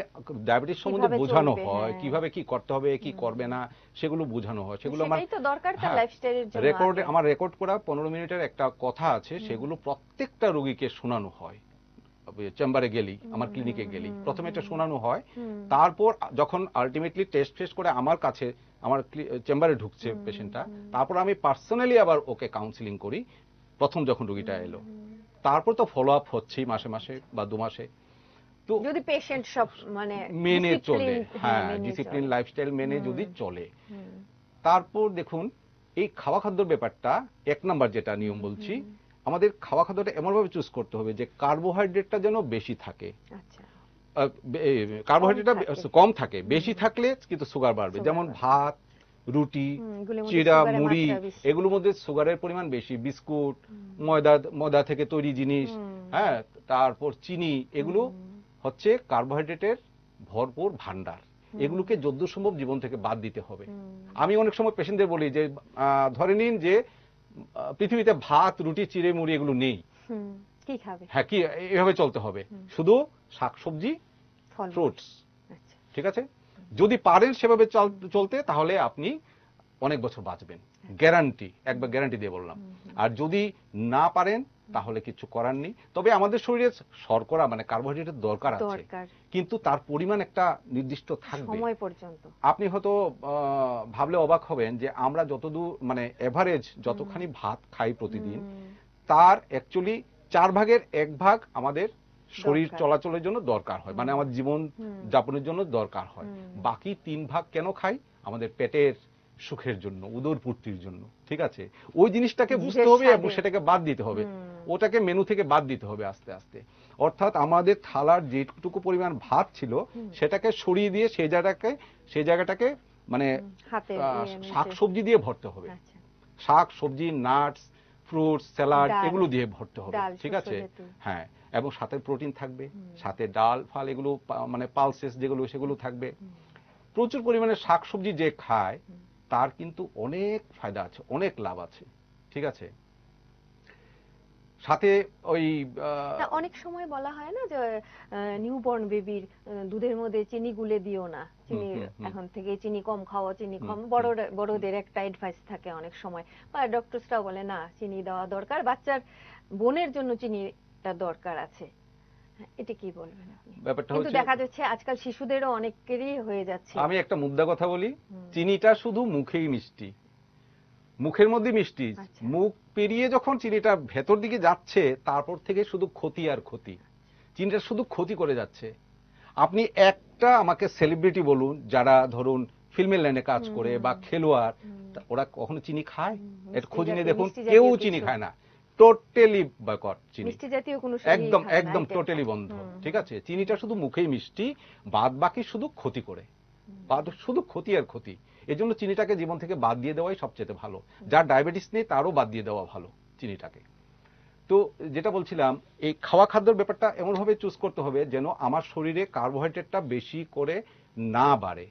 ডায়াবেটিস সম্বন্ধে বোঝানো হয়
হ্যাঁ।
কীভাবে কি করতে হবে কি করবে না সেগুলো বোঝানো হয়। সেগুলো আমার
সেটাই তো দরকার তার
হ্যাঁ,
লাইফস্টাইলের জন্য
রেকর্ডে আমার রেকর্ড করা পনেরো মিনিটের একটা কথা আছে সেগুলো প্রত্যেকটা রোগীকে শোনানো হয়। চেম্বারে গেলি আমার ক্লিনিকে গেলি প্রথমে এটা শোনানো হয়। তারপর যখন আলটিমেটলি টেস্ট ফেস্ট করে আমার কাছে আমার চেম্বারে ঢুকছে পেশেন্টটা তারপর আমি পার্সোনালি আবার ওকে কাউন্সিলিং করি প্রথম যখন রোগীটা এলো। তারপর তো ফলো আপ হচ্ছেই মাসে মাসে বা দু মাসে। তো
যদি পেশেন্ট সব মানে
মেনে চলে। হ্যাঁ ডিসিপ্লিন লাইফস্টাইল মেনে যদি চলে। তারপর দেখুন এই খাওয়া খাদ্যর ব্যাপারটা এক নাম্বার যেটা নিয়ম বলছি আমাদের খাওয়া খাদ্যটা এমনভাবে চুজ করতে হবে যে কার্বোহাইড্রেটটা যেন বেশি থাকে।
আচ্ছা।
কার্বোহাইড্রেটটা কম থাকে। বেশি থাকলে কিন্তু সুগার বাড়বে। যেমন ভাত রুটি চিড়া মুড়ি এগুলোর মধ্যে সুগারের পরিমাণ বেশি। বিস্কুট ময়দা ময়দা থেকে তৈরি জিনিস হ্যাঁ তারপর চিনি এগুলো হচ্ছে কার্বোহাইড্রেটের ভরপুর ভান্ডার এগুলোকে যদ্দ সম্ভব জীবন থেকে বাদ দিতে হবে। আমি অনেক সময় পেশেন্টদের বলি যে ধরে নিন যে পৃথিবীতে ভাত রুটি চিড়ে মুড়ি এগুলো নেই। হ্যাঁ কি এভাবে চলতে হবে। শুধু শাকসবজি ফ্রুটস।
আচ্ছা।
ঠিক আছে? যদি পারেন সেভাবে চল- চলতে তাহলে আপনি অনেক বছর বাঁচবেন। গ্যারান্টি একবার গ্যারান্টি দিয়ে বললাম। আর যদি না পারেন তাহলে কিছু করার নেই। তবে আমাদের শরীরে শর্করা মানে কার্বোহাইড্রেটের দরকার আছে। কিন্তু তার পরিমাণ একটা নির্দিষ্ট থাকবে।
সময় পর্যন্ত।
আপনি হয়তো ভাবলে অবাক হবেন যে আমরা যতদূর মানে এভারেজ যতখানি ভাত খাই প্রতিদিন তার অ্যাকচুয়ালি চার ভাগের এক ভাগ আমাদের শরীর চলাচলের জন্য দরকার হয়। মানে আমার জীবন যাপনের জন্য দরকার হয়। বাকি তিন ভাগ কেন খাই? আমাদের পেটের সুখের জন্য উদর পূর্তির জন্য ঠিক আছে? ওই জিনিসটাকে বুঝতে হবে এবং সেটাকে বাদ দিতে হবে। ওটাকে মেনু থেকে বাদ দিতে হবে আস্তে আস্তে। অর্থাৎ আমাদের থালার যেটুকু পরিমাণ ভাত ছিল সেটাকে সরিয়ে দিয়ে সেই জায়গাটাকে সেই জায়গাটাকে মানে। শাক সবজি দিয়ে ভরতে হবে। শাক সবজি নাটস ফ্রুটস স্যালাড এগুলো দিয়ে ভরতে হবে ঠিক আছে? হ্যাঁ এবং সাথে প্রোটিন থাকবে সাথে ডাল ফাল এগুলো মানে পালসেস যেগুলো সেগুলো থাকবে। প্রচুর পরিমাণে শাক সবজি যে খায় তার কিন্তু অনেক ফায়দা আছে অনেক লাভ আছে। ঠিক আছে? সাথে ওই
অনেক সময় বলা হয় না যে নিউবর্ন বেবির দুধের মধ্যে চিনি গুলে দিও না। চিনি। এখন থেকে চিনি কম খাওয়া চিনি কম বড় বড়দের একটা অ্যাডভাইস থাকে অনেক সময়। বা ডক্টরসরাও বলে না চিনি দেওয়া দরকার। বাচ্চার বোনের জন্য চিনিটা দরকার আছে। এটা কি বলবেন আপনি?
ব্যাপারটা
কিন্তু
হচ্ছে
দেখা যাচ্ছে আজকাল শিশুদেরও অনেকেরই হয়ে যাচ্ছে।
আমি একটা মুদ্রা কথা বলি। চিনিটা শুধু মুখেই মিষ্টি। মুখের মধ্যে মিষ্টি।
আচ্ছা।
মুখ পেরিয়ে যখন চিনিটা ভেতর দিকে যাচ্ছে তারপর থেকে শুধু ক্ষতি আর ক্ষতি। চিনিটা শুধু ক্ষতি করে যাচ্ছে। আপনি একটা আমাকে সেলিব্রিটি বলুন যারা ধরুন ফিল্মের লাইনে কাজ করে বা খেলোয়াড় ওরা কখনো চিনি খায়? এটা খোঁজ নিয়ে দেখুন কেউ চিনি খায় না। টোটালি বয়কট চিনি।
মিষ্টি জাতীয় কোনো
একদম একদম টোটালি বন্ধ ঠিক আছে? চিনিটা শুধু মুখেই মিষ্টি বাদ বাকি শুধু ক্ষতি করে। বাদ শুধু ক্ষতি আর ক্ষতি। এজন্য চিনিটাকে জীবন থেকে বাদ দিয়ে দেওয়াই সবচেয়ে ভালো। যার ডায়াবেটিস নেই তারও বাদ দিয়ে দেওয়া ভালো চিনিটাকে। তো যেটা বলছিলাম এই খাওয়া খাদ্যের ব্যাপারটা এমনভাবে চুজ করতে হবে যেন আমার শরীরে কার্বোহাইড্রেটটা বেশি করে না বাড়ে।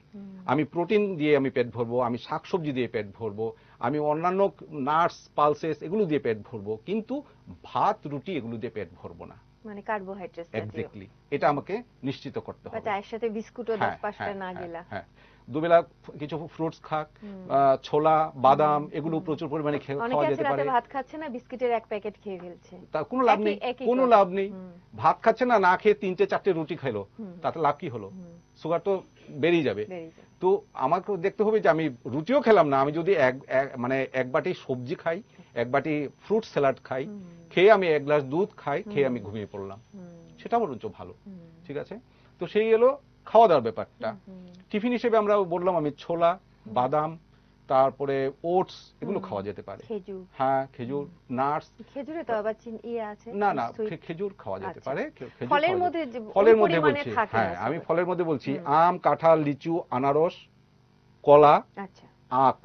আমি প্রোটিন দিয়ে আমি পেট ভরবো আমি শাকসবজি দিয়ে পেট ভরবো আমি অন্যান্য নার্স পালসেস এগুলো দিয়ে পেট ভরবো কিন্তু ভাত রুটি এগুলো দিয়ে পেট ভরবো না।
মানে কার্বোহাইড্রেট
এক্স্যাক্টলি এটা আমাকে নিশ্চিত করতে হবে।
চায়ের সাথে বিস্কুটও দশ
হ্যাঁ,
পাঁচটা
হ্যাঁ,
না
হ্যাঁ,
গেলা।
হ্যাঁ। দুবেলা কিছু ফ্রুটস খাক ছোলা বাদাম এগুলো প্রচুর পরিমাণে খাওয়া যেতে পারে।
ভাত খাচ্ছে না বিস্কিটের এক প্যাকেট খেয়ে ফেলছে।
তার কোনো লাভ নেই কোনো লাভ নেই। ভাত খাচ্ছে না না খেয়ে তিনটে চারটে রুটি খেলো তাতে লাভ কি হলো? সুগার তো বেরিয়ে যাবে। তো আমাকে দেখতে হবে যে আমি রুটিও খেলাম না আমি যদি এক মানে এক বাটি সবজি খাই এক বাটি ফ্রুট স্যালাড খাই খেয়ে আমি এক গ্লাস দুধ খাই খেয়ে আমি ঘুমিয়ে পড়লাম। সেটা বরঞ্চ ভালো। ঠিক আছে? তো সেই এলো খাওয়া দাওয়ার ব্যাপারটা। টিফিন হিসেবে আমরা বললাম আমি ছোলা বাদাম তারপরে ওটস এগুলো খাওয়া যেতে পারে। হ্যাঁ খেজুর নাটস।
খেজুরে তো আবার ইয়ে আছে
না না খেজুর খাওয়া যেতে
আচ্ছা।
পারে।
ফলের মধ্যে
ফলের মধ্যে বলছি হ্যাঁ আমি ফলের মধ্যে বলছি আম কাঁঠাল লিচু আনারস কলা
আচ্ছা।
আখ।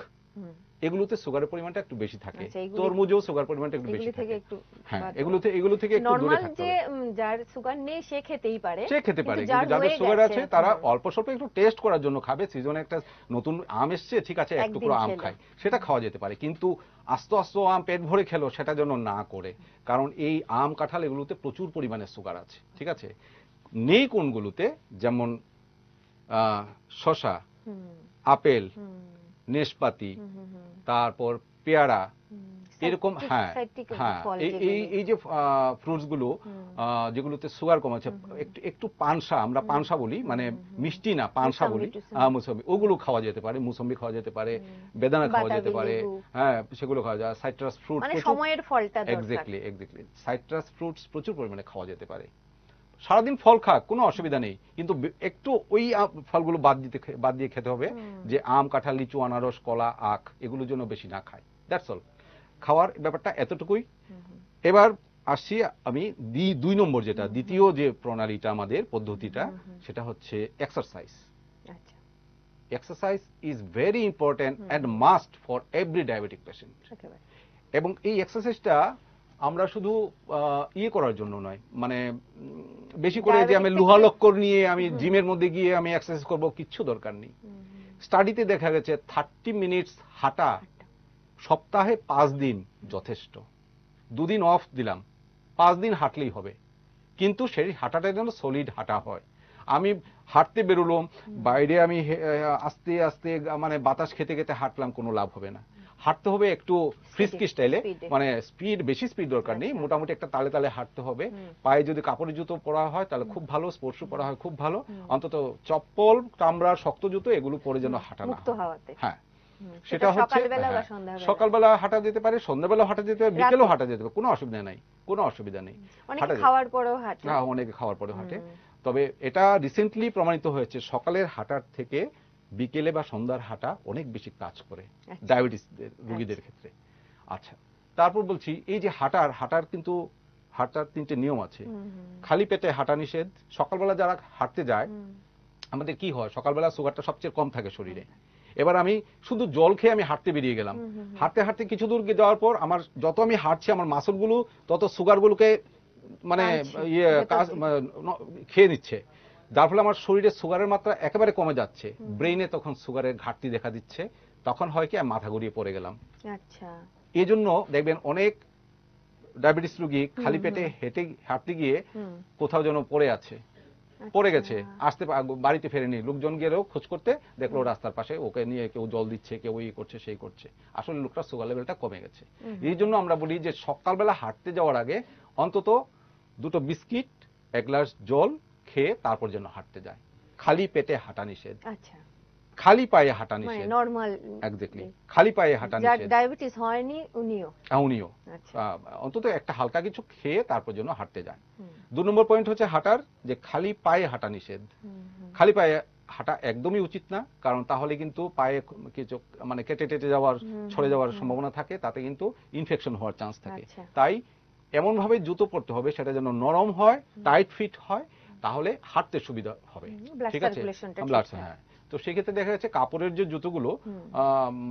এগুলোতে সুগারের পরিমাণটা একটু বেশি থাকে।
আচ্ছা, এগুলি-
তরমুজেও সুগার পরিমাণটা একটু বেশি
এগুলি থেকে
থাকে।
একটু
হ্যাঁ
বাদ
এগুলোতে এগুলো থেকে একটু দূরে থাকতে
যে
হবে।
উম, যার সুগার নেই সে খেতেই পারে।
সে খেতে পারে
কিন্তু
যাদের সুগার আছে তারা অল্প স্বল্প একটু টেস্ট করার জন্য খাবে। সিজনে একটা নতুন আম এসছে ঠিক আছে এক টুকরো আম। খাই সেটা খাওয়া যেতে পারে কিন্তু আস্ত আস্ত আম পেট ভরে খেলো সেটা যেন না করে। কারণ এই আম কাঁঠাল এগুলোতে প্রচুর পরিমাণে সুগার আছে ঠিক আছে? নেই কোনগুলোতে? যেমন আহ, শসা আপেল নেশপাতি তারপর পেয়ারা। এরকম হ্যাঁ হ্যাঁ এই এই যে ফ্রুটসগুলো যেগুলোতে সুগার কম আছে। একটু একটু পানসা আমরা পানসা বলি মানে। মিষ্টি না পানসা বলি। আহ, মুসাম্বি ওগুলো খাওয়া যেতে পারে মুসম্বি খাওয়া যেতে পারে বেদানা খাওয়া যেতে পারে হ্যাঁ সেগুলো খাওয়া যায় সাইট্রাস ফ্রুট
মানে সময়ের ফলটা
এক্স্যাক্টলি এক্স্যাক্টলি সাইট্রাস ফ্রুটস প্রচুর পরিমাণে খাওয়া যেতে পারে। সারাদিন ফল খাক কোনো অসুবিধা নেই। কিন্তু একটু ওই ফলগুলো বাদ দিতে বাদ দিয়ে খেতে হবে যে আম কাঁঠাল লিচু আনারস কলা আখ এগুলোর জন্য বেশি না খায় দ্যাটস অল খাওয়ার ব্যাপারটা এতটুকুই। এবার আসছি আমি দি- দুই নম্বর যেটা। দ্বিতীয় যে প্রণালীটা আমাদের পদ্ধতিটা। সেটা হচ্ছে exercise exercise is very important. And must for every diabetic patient এবং এই এক্সারসাইজটা আমরা শুধু ইয়ে করার জন্য নয় মানে বেশি করে যে আমি
Diabetic
লোহা
থেকে-
লক্কর নিয়ে আমি জিমের মধ্যে গিয়ে আমি এক্সারসাইজ করব কিচ্ছু দরকার নেই। স্টাডিতে দেখা গেছে থার্টি মিনিটস হাঁটা সপ্তাহে পাঁচ দিন যথেষ্ট। দুদিন অফ দিলাম পাঁচ দিন হাঁটলেই হবে। কিন্তু সেই হাঁটাটা যেন সলিড হাঁটা হয়। আমি হাঁটতে বেরোলাম বাইরে আমি আস্তে আস্তে মানে বাতাস খেতে খেতে হাঁটলাম কোনো লাভ হবে না। হাঁটতে হবে একটু ফ্রিস্কি স্টাইলে মানে স্পিড বেশি স্পিড দরকার নেই
আচ্ছা।
মোটামুটি একটা তালে তালে হাঁটতে হবে। পায়ে যদি কাপড়ের জুতো পরা হয় তাহলে খুব ভালো স্পোর্টস পরা হয় খুব ভালো। অন্তত চপ্পল চামড়ার শক্ত জুতো এগুলো পরে যেন হাঁটা না হয়। সেটা হচ্ছে
সকালবেলা
হ্যাঁ, সকালবেলা হাঁটা যেতে পারে সন্ধ্যাবেলা হাঁটা যেতে পারে? বিকেলেও হাঁটা যেতে পারে কোনো অসুবিধা নাই কোনো অসুবিধা নেই।
খাওয়ার পরেও হাঁটে।
হ্যাঁ অনেকে খাওয়ার পরে হাঁটে। তবে এটা রিসেন্টলি প্রমাণিত হয়েছে সকালের হাঁটার থেকে বিকেলে বা সন্ধ্যার হাঁটা অনেক বেশি কাজ করে
আচ্ছা।
ডায়াবেটিস রোগীদের ক্ষেত্রে। আচ্ছা তারপর বলছি এই যে হাঁটার হাঁটার কিন্তু হাঁটার তিনটে নিয়ম আছে। খালি পেটে হাঁটা নিষেধ সকালবেলা যারা হাঁটতে যায় আমাদের কি হয় সকালবেলা সুগারটা সবচেয়ে কম থাকে শরীরে। এবার আমি শুধু জল খেয়ে আমি হাঁটতে বেরিয়ে গেলাম। হাঁটতে হাঁটতে কিছু দূর গিয়ে যাওয়ার পর আমার যত আমি হাঁটছি আমার মাসলগুলো তত সুগারগুলোকে মানে ইয়ে কাজ খেয়ে নিচ্ছে। যার ফলে আমার শরীরে সুগারের মাত্রা একেবারে কমে যাচ্ছে। ব্রেইনে তখন সুগারের ঘাটতি দেখা দিচ্ছে। তখন হয় কি আমি মাথা ঘুরিয়ে পড়ে গেলাম।
আচ্ছা।
এই জন্য দেখবেন অনেক ডায়াবেটিস রোগী খালি পেটে হেঁটে হাঁটতে গিয়ে কোথাও যেন পড়ে আছে। পড়ে গেছে
আচ্ছা।
আসতে বাড়িতে ফেরেনি। লোকজন গেলেও খোঁজ করতে দেখল রাস্তার পাশে ওকে নিয়ে কেউ জল দিচ্ছে কেউ ই করছে সেই করছে। আসলে লোকটা সুগার লেভেলটা কমে গেছে। এই জন্য আমরা বলি যে সকালবেলা হাঁটতে যাওয়ার আগে অন্তত দুটো বিস্কিট এক গ্লাস জল খেয়ে তারপর যেন হাঁটতে যায়। খালি পেটে হাঁটা নিষেধ।
আচ্ছা।
খালি পায়ে হাঁটা
মানে
নিষেধ।
নর্মাল
একজাক্টলি খালি পায়ে হাঁটা
যার
নিষেধ।
ডায়াবেটিস হয়নি উনিও।
উনিও।
আচ্ছা।
অন্তত একটা হালকা কিছু খেয়ে তারপর যেন হাঁটতে যায়। দু নম্বর পয়েন্ট হচ্ছে হাঁটার যে খালি পায়ে হাঁটা নিষেধ। খালি পায়ে হাঁটা একদমই উচিত না কারণ তাহলে কিন্তু পায়ে কিছু মানে কেটে টেটে যাওয়ার ছড়ে যাওয়ার সম্ভাবনা থাকে তাতে কিন্তু ইনফেকশন হওয়ার চান্স থাকে।
আচ্ছা।
তাই এমন ভাবে জুতো পরতে হবে সেটা যেন নরম হয় টাইট ফিট হয় তাহলে হাঁটতে সুবিধা হবে। ঠিক আছে। হ্যাঁ। তো সেক্ষেত্রে দেখা যাচ্ছে কাপড়ের যে জুতোগুলো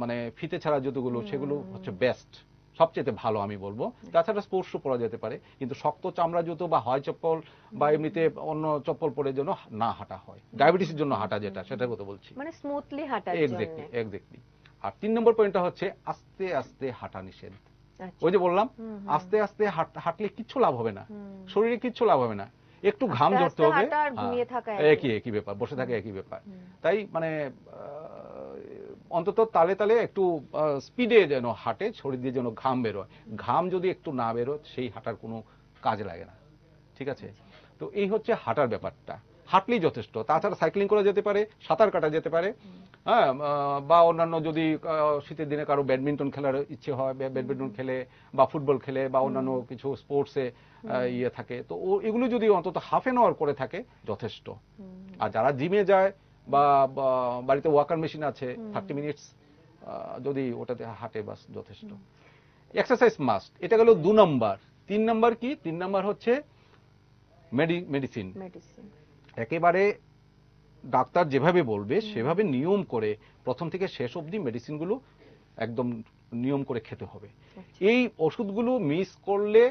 মানে ফিতে ছাড়া জুতোগুলো সেগুলো হচ্ছে বেস্ট সবচেয়ে ভালো আমি বলব। তাছাড়া স্পোর্টস শু পরা যেতে পারে কিন্তু শক্ত চামড়া জুতো বা হয় চপ্পল বা এমনিতে অন্য চপ্পল পরে যেন না হাঁটা হয়। ডায়াবেটিসের জন্য হাঁটা যেটা সেটার কথা বলছি।
মানে স্মুথলি জন্য।
এক্স্যাক্টলি এক্স্যাক্টলি আর তিন নম্বর পয়েন্টটা হচ্ছে আস্তে আস্তে হাঁটা নিষেধ।
আচ্ছা।
ওই যে বললাম। আস্তে আস্তে হাঁটলে কিচ্ছু লাভ হবে না। শরীরে কিচ্ছু লাভ হবে না। একটু ঘাম
ধরতে
হবে। হ্যাঁ,
একই।
একই একই ব্যাপার বসে থাকে একই ব্যাপার। তাই মানে অন্তত তালে তালে একটু স্পিডে যেন হাঁটে শরীর দিয়ে যেন ঘাম বেরোয়। ঘাম যদি একটু না বেরোয় সেই হাঁটার কোনো কাজ লাগে না। ঠিক আছে? তো এই হচ্ছে হাঁটার ব্যাপারটা। হাঁটলেই যথেষ্ট। তাছাড়া সাইক্লিং করা যেতে পারে সাঁতার কাটা যেতে পারে হ্যাঁ বা অন্যান্য যদি শীতের দিনে কারও ব্যাডমিন্টন খেলার ইচ্ছে হয় ব্য- ব্যাডমিন্টন খেলে বা ফুটবল খেলে বা অন্যান্য কিছু স্পোর্টসে ইয়ে থাকে। তো এগুলো যদি অন্তত হাফ এন আওয়ার করে থাকে যথেষ্ট। আর যারা জিমে যায় বা বাড়িতে ওয়াকার মেশিন আছে থার্টি মিনিটস যদি ওটাতে হাঁটে বাস যথেষ্ট। এক্সারসাইজ মাস্ট এটা গেল দু নম্বর তিন নম্বর কি? তিন নম্বর হচ্ছে মেডিসিন একেবারে ডাক্তার যেভাবে বলবে সেভাবে নিয়ম করে প্রথম থেকে শেষ অবধি মেডিসিনগুলো একদম নিয়ম করে খেতে হবে
আচ্ছা।
এই ওষুধগুলো মিস করলে